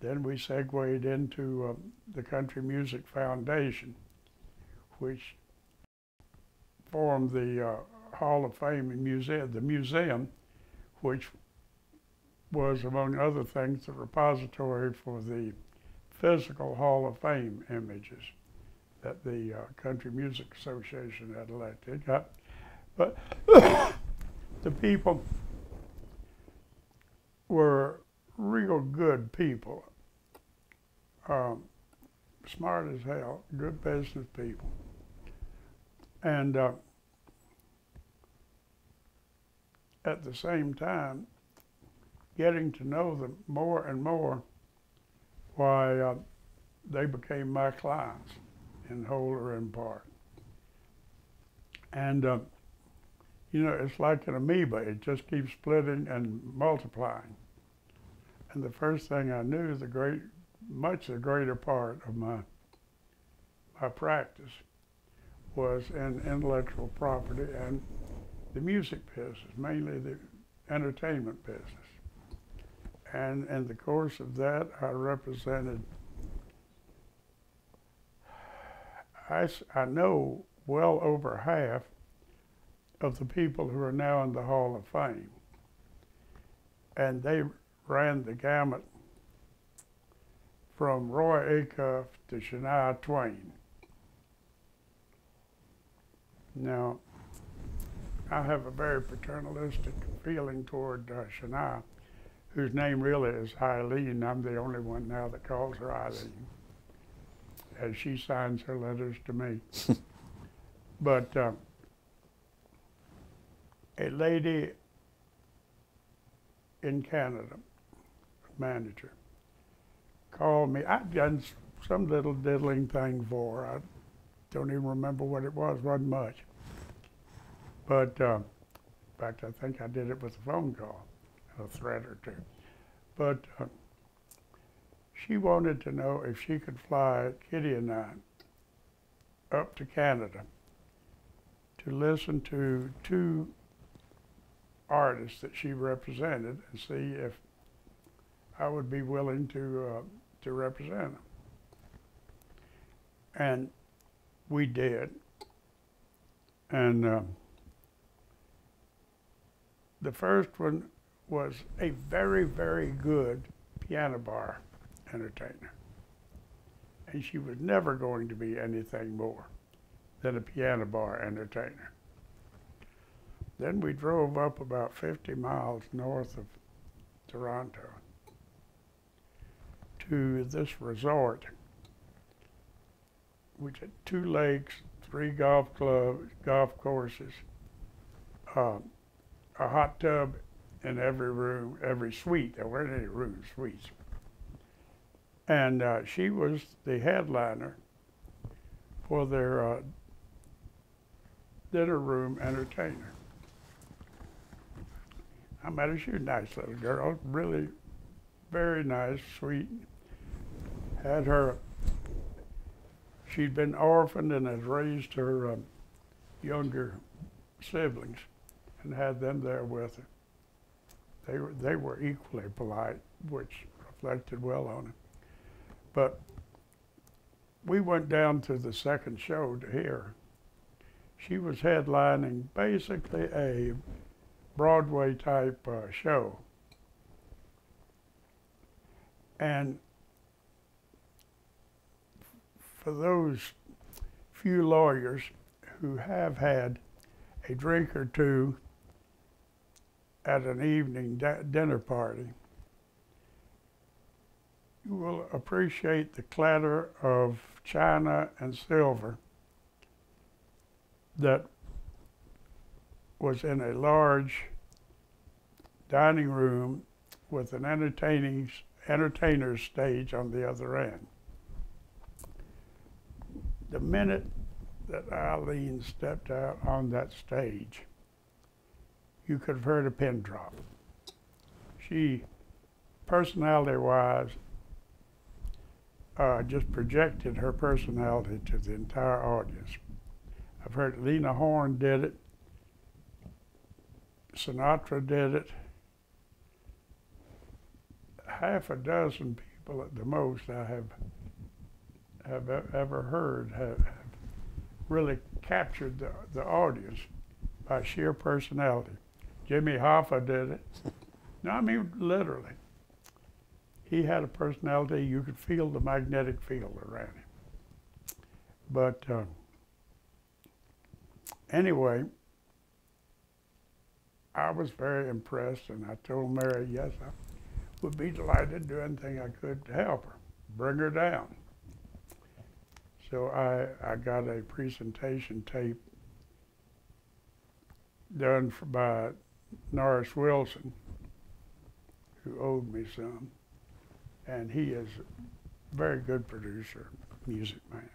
then we segued into uh, the Country Music Foundation, which formed the uh, Hall of Fame and museum, the museum, which was, among other things, the repository for the physical Hall of Fame images that the uh, Country Music Association had elected. But the people were real good people, um, smart as hell, good business people, and uh, at the same time, getting to know them more and more, why uh, they became my clients in whole or in part. And, uh, you know, it's like an amoeba, it just keeps splitting and multiplying. And the first thing I knew, the great, much the greater part of my, my practice was in intellectual property and the music business, mainly the entertainment business. And in the course of that, I represented I, I know well over half of the people who are now in the Hall of Fame. And they ran the gamut from Roy Acuff to Shania Twain. Now, I have a very paternalistic feeling toward uh, Shania, whose name really is Eileen. I'm the only one now that calls her Eileen as she signs her letters to me. but uh, a lady in Canada, manager, called me. I'd done some little diddling thing for her. I don't even remember what it was, wasn't much. But uh, in fact, I think I did it with a phone call, a threat or two. But uh, she wanted to know if she could fly Kitty and I up to Canada to listen to two artists that she represented and see if I would be willing to uh, to represent them. And we did. And um, the first one was a very, very good piano bar entertainer. And she was never going to be anything more than a piano bar entertainer. Then we drove up about 50 miles north of Toronto to this resort, which had two lakes, three golf clubs, golf courses, um, a hot tub in every room, every suite. There weren't any rooms, suites. And uh, she was the headliner for their uh, dinner room entertainer. I met her. She was a nice little girl, really very nice, sweet. Had her, she'd been orphaned and had raised her um, younger siblings and had them there with her. they were, they were equally polite, which reflected well on him. But we went down to the second show to hear. She was headlining basically a Broadway type uh, show. And for those few lawyers who have had a drink or two at an evening dinner party, you will appreciate the clatter of china and silver that was in a large dining room with an entertaining entertainer's stage on the other end. The minute that Eileen stepped out on that stage, you could have heard a pin drop. She, personality wise, uh, just projected her personality to the entire audience. I've heard Lena Horne did it, Sinatra did it, half a dozen people at the most I have have ever heard have, have really captured the, the audience by sheer personality. Jimmy Hoffa did it. No, I mean literally. He had a personality. You could feel the magnetic field around him. But uh, anyway, I was very impressed, and I told Mary, yes, I would be delighted to do anything I could to help her, bring her down. So I, I got a presentation tape done for, by Norro Wilson, who owed me some, and he is a very good producer, music man.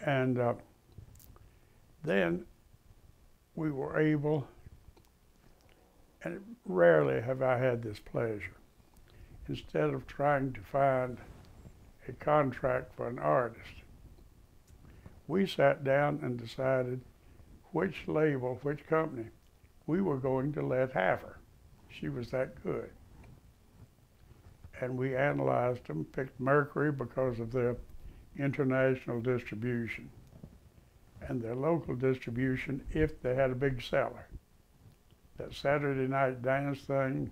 And uh, then we were able, and rarely have I had this pleasure, instead of trying to find a contract for an artist, we sat down and decided which label, which company we were going to let have her. She was that good. And we analyzed them, picked Mercury because of their international distribution and their local distribution if they had a big seller. That Saturday night dance thing,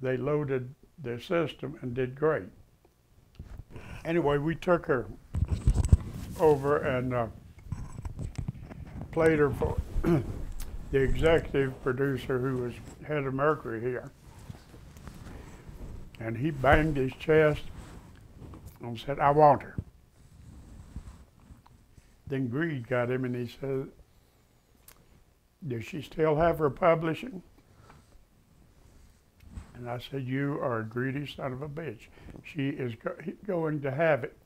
they loaded their system and did great. Anyway, we took her over and uh, played her for the executive producer who was head of Mercury here. And he banged his chest and said, I want her. Then greed got him and he said, Does she still have her publishing? And I said, You are a greedy son of a bitch. She is go- going to have it,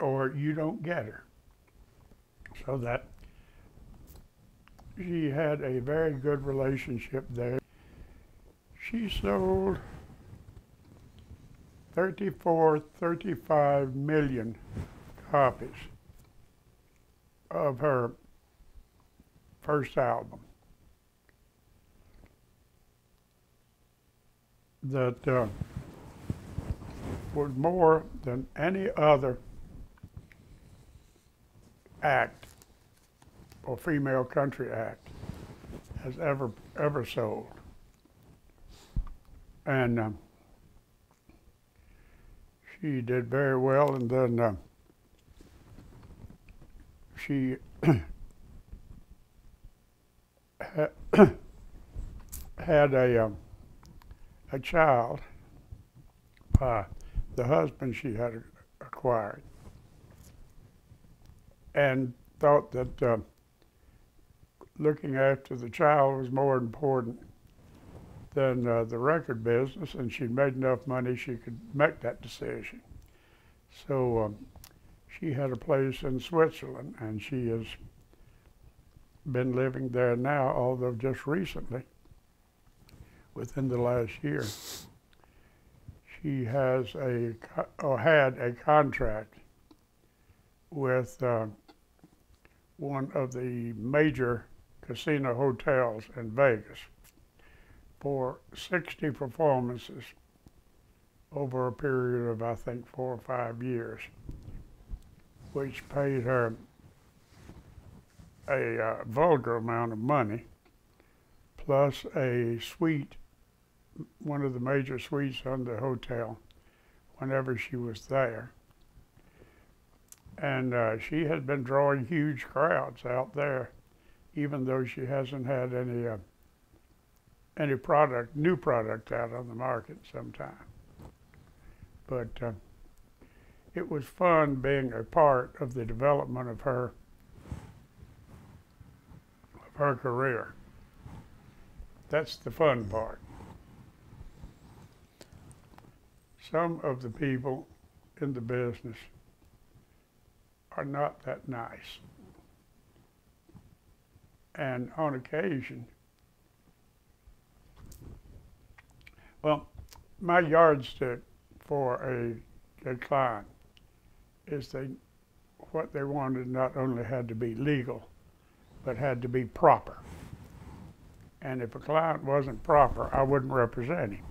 or you don't get her. So that she had a very good relationship there. She sold 34, 35 million copies of her first album. That uh, was more than any other act or female country act has ever ever sold. And um, she did very well, and then uh, she had a um, a child by the husband she had acquired, and thought that uh, looking after the child was more important than uh, the record business, and she'd made enough money she could make that decision. So um, she had a place in Switzerland, and she has been living there now, although just recently, within the last year, she has a or had a contract with uh, one of the major casino hotels in Vegas. for 60 performances over a period of, I think, four or five years, which paid her a uh, vulgar amount of money, plus a suite, one of the major suites on the hotel, whenever she was there. And uh, she has been drawing huge crowds out there, even though she hasn't had any uh, any product, new product out on the market sometime. But uh, it was fun being a part of the development of her of her career. That's the fun part. Some of the people in the business are not that nice. And on occasion, well, my yardstick for a, a client is they what they wanted not only had to be legal, but had to be proper. And if a client wasn't proper, I wouldn't represent him.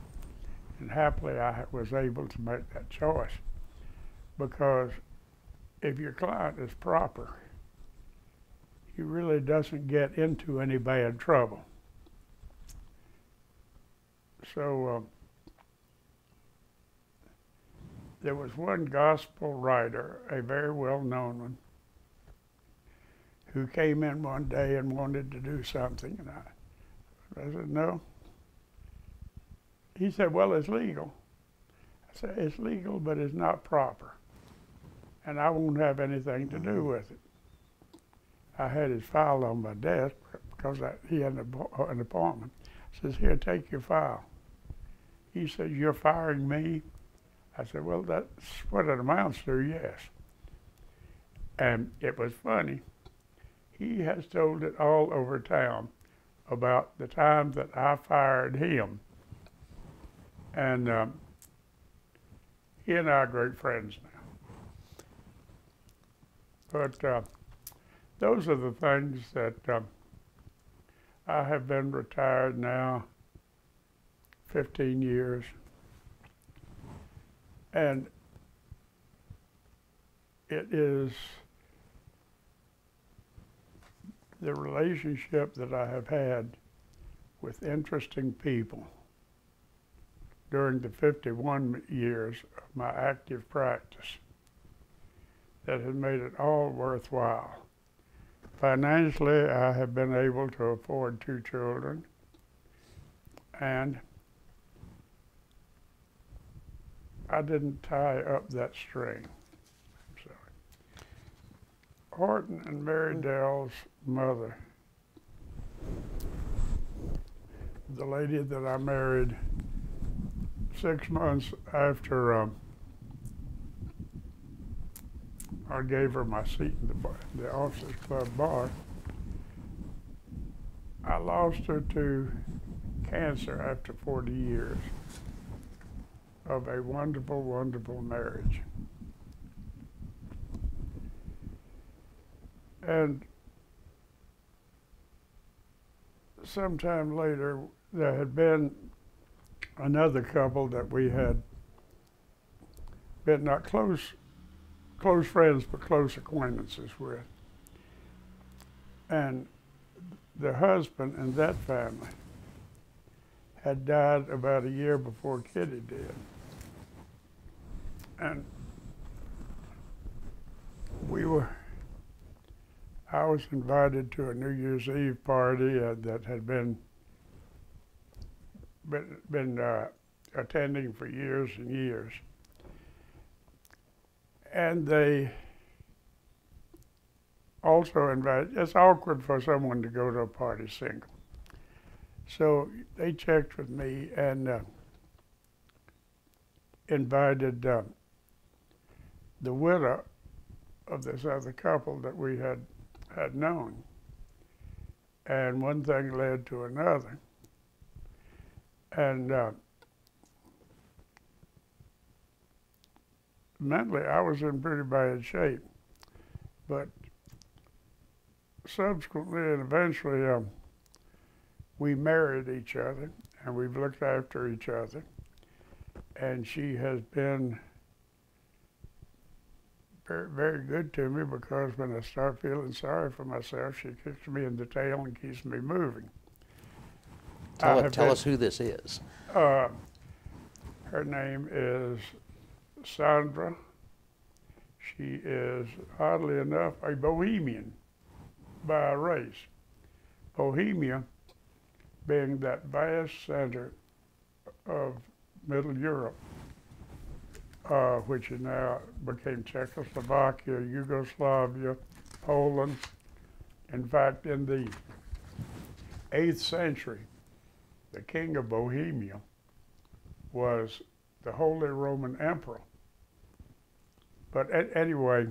And happily, I was able to make that choice because if your client is proper, he really doesn't get into any bad trouble. So uh, there was one gospel writer, a very well known one, who came in one day and wanted to do something. And I, I said, No. He said, Well, it's legal. I said, It's legal, but it's not proper. And I won't have anything to do with it. I had his file on my desk because I, he had an, uh, an appointment. says, Here, take your file. He said, You're firing me? I said, Well, that's what it amounts to, yes. And it was funny. He has told it all over town about the time that I fired him. And um, he and I are great friends now. But uh, those are the things that um, I have been retired now 15 years. And it is the relationship that I have had with interesting people during the 51 years of my active practice that has made it all worthwhile. Financially, I have been able to afford two children and I didn't tie up that string. I'm sorry. Horton and Mary mm. Dell's mother, the lady that I married six months after um, I gave her my seat in the, bar, the officers club bar, I lost her to cancer after 40 years of a wonderful, wonderful marriage. And sometime later, there had been another couple that we had been not close close friends but close acquaintances with. And the husband in that family had died about a year before Kitty did. And we were, I was invited to a New Year's Eve party uh, that had been, been, been uh, attending for years and years. And they also invited, it's awkward for someone to go to a party single. So they checked with me and uh, invited uh, the widow of this other couple that we had had known. And one thing led to another. And uh, mentally, I was in pretty bad shape. But subsequently and eventually, um, we married each other, and we've looked after each other. And she has been very, very good to me because when I start feeling sorry for myself, she kicks me in the tail and keeps me moving. Tell, it- tell been- us who this is. Uh, her name is Sandra. She is, oddly enough, a Bohemian by race. Bohemia being that vast center of Middle Europe, uh, which now became Czechoslovakia, Yugoslavia, Poland. In fact, in the 8th century, the king of Bohemia was the Holy Roman Emperor. But anyway,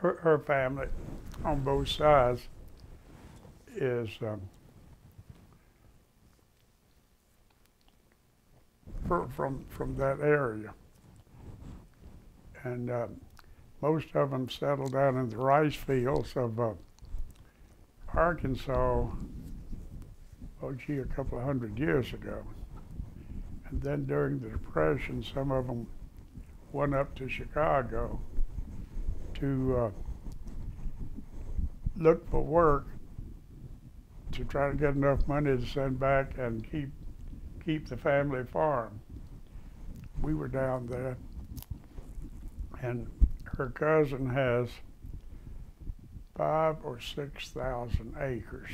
her, her family on both sides is um, fr- from from that area, and um, most of them settled down in the rice fields of uh, Arkansas. Oh, gee, a couple of hundred years ago. And then during the Depression, some of them went up to Chicago to uh, look for work to try to get enough money to send back and keep keep the family farm. We were down there, and her cousin has five or six thousand acres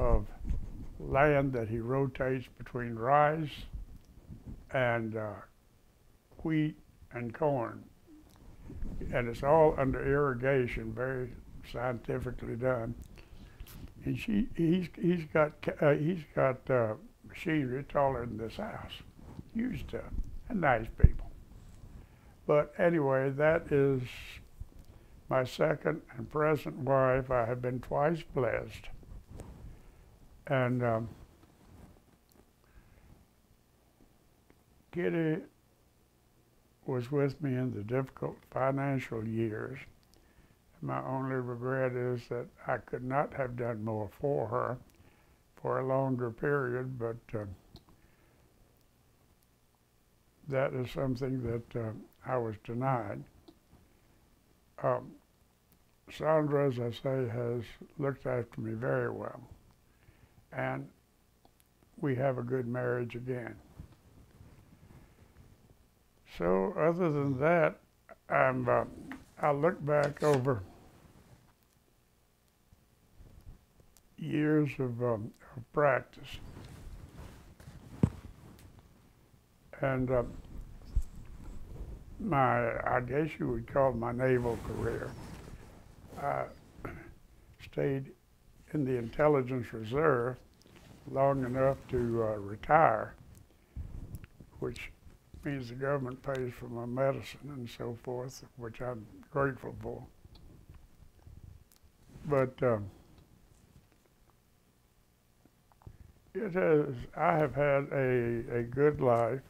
of land that he rotates between rice and uh, wheat and corn. And it's all under irrigation, very scientifically done. And she, he's, he's got, uh, he's got uh, machinery taller than this house, huge stuff, and nice people. But anyway, that is my second and present wife. I have been twice blessed. And um, Kitty was with me in the difficult financial years. My only regret is that I could not have done more for her for a longer period, but uh, that is something that uh, I was denied. Um, Sandra, as I say, has looked after me very well and we have a good marriage again. So, other than that, I'm, uh, I look back over years of, um, of practice. And uh, my, I guess you would call it my naval career. I stayed in the intelligence reserve long enough to uh, retire, which means the government pays for my medicine and so forth, which I'm grateful for. But um, it has, I have had a, a good life,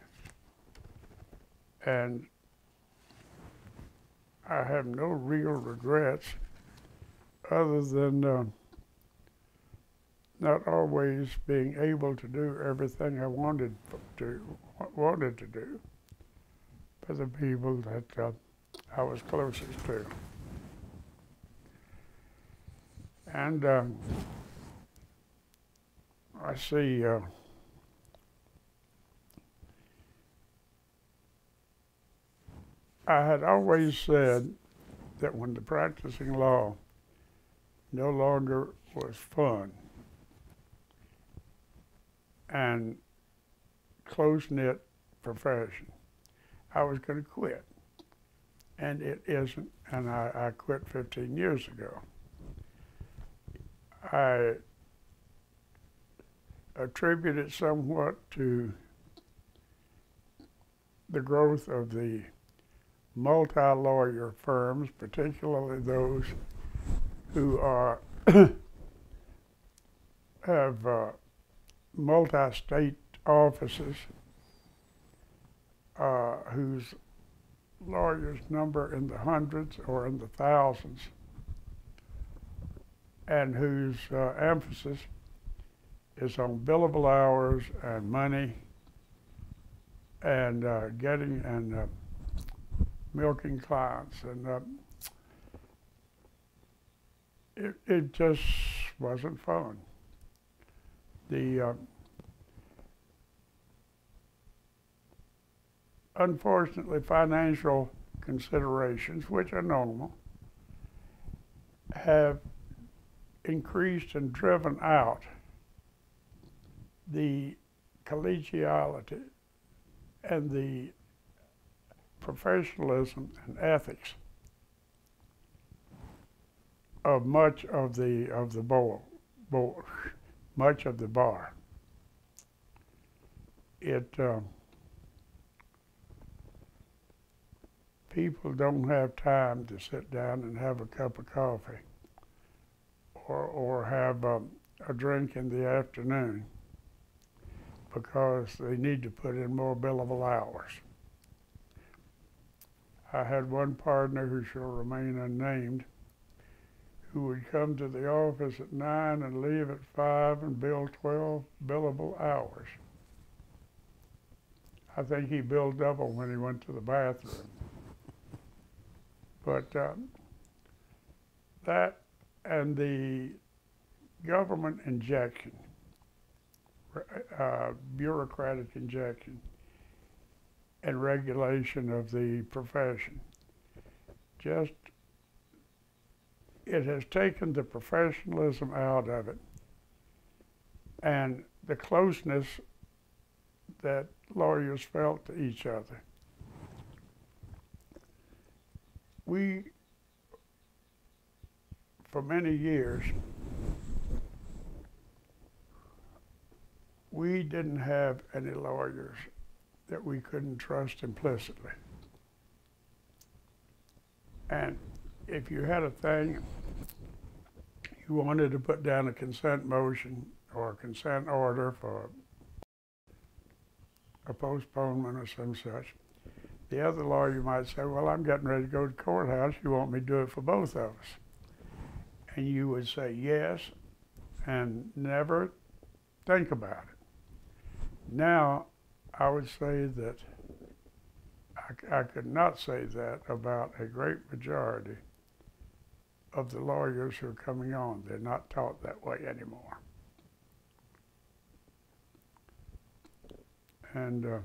and I have no real regrets other than uh, not always being able to do everything I wanted to wanted to do for the people that uh, I was closest to. And um, I see uh, I had always said that when the practicing law no longer was fun and close knit profession, I was going to quit. And it isn't, and I, I quit 15 years ago. I attribute it somewhat to the growth of the multi lawyer firms, particularly those who are have uh, multi state offices uh, whose lawyers number in the hundreds or in the thousands and whose uh, emphasis is on billable hours and money and uh, getting and uh, milking clients and uh, it, it just wasn't fun. The uh, unfortunately financial considerations, which are normal, have increased and driven out the collegiality and the professionalism and ethics of much of the of the bowl, bowl much of the bar. It um, people don't have time to sit down and have a cup of coffee or or have um, a drink in the afternoon because they need to put in more billable hours. I had one partner who shall remain unnamed who would come to the office at nine and leave at five and bill 12 billable hours. I think he billed double when he went to the bathroom. But um, that and the government injection, uh, bureaucratic injection, and regulation of the profession just it has taken the professionalism out of it and the closeness that lawyers felt to each other. We, for many years, we didn't have any lawyers that we couldn't trust implicitly. And if you had a thing, you wanted to put down a consent motion or a consent order for a postponement or some such, the other lawyer might say, well, I'm getting ready to go to courthouse. You want me to do it for both of us? And you would say yes and never think about it. Now, I would say that I, I could not say that about a great majority of the lawyers who are coming on. They're not taught that way anymore. And uh,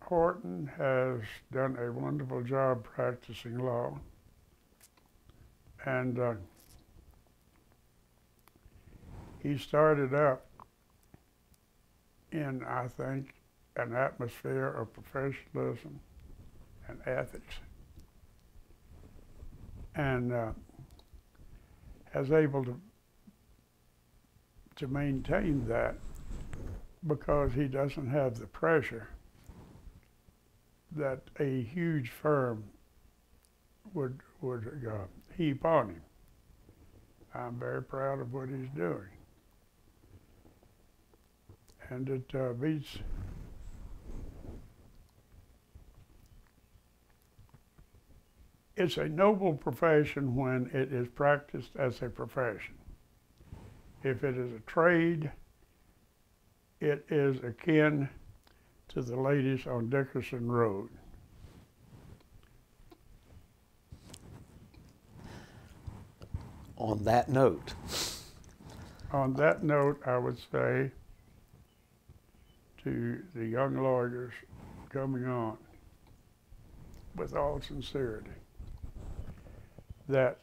Horton has done a wonderful job practicing law. And uh, he started up in, I think, an atmosphere of professionalism and ethics and uh, has able to to maintain that because he doesn't have the pressure that a huge firm would would uh, heap on him. I'm very proud of what he's doing, and it uh, beats it's a noble profession when it is practiced as a profession. If it is a trade, it is akin to the ladies on Dickerson Road. On that note, On that note, I would say to the young lawyers coming on, with all sincerity, that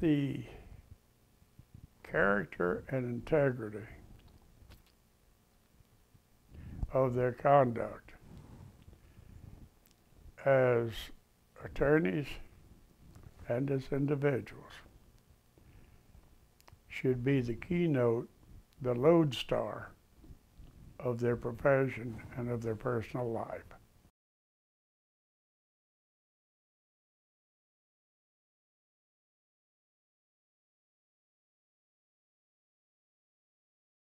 the character and integrity of their conduct as attorneys and as individuals should be the keynote, the lodestar of their profession and of their personal life.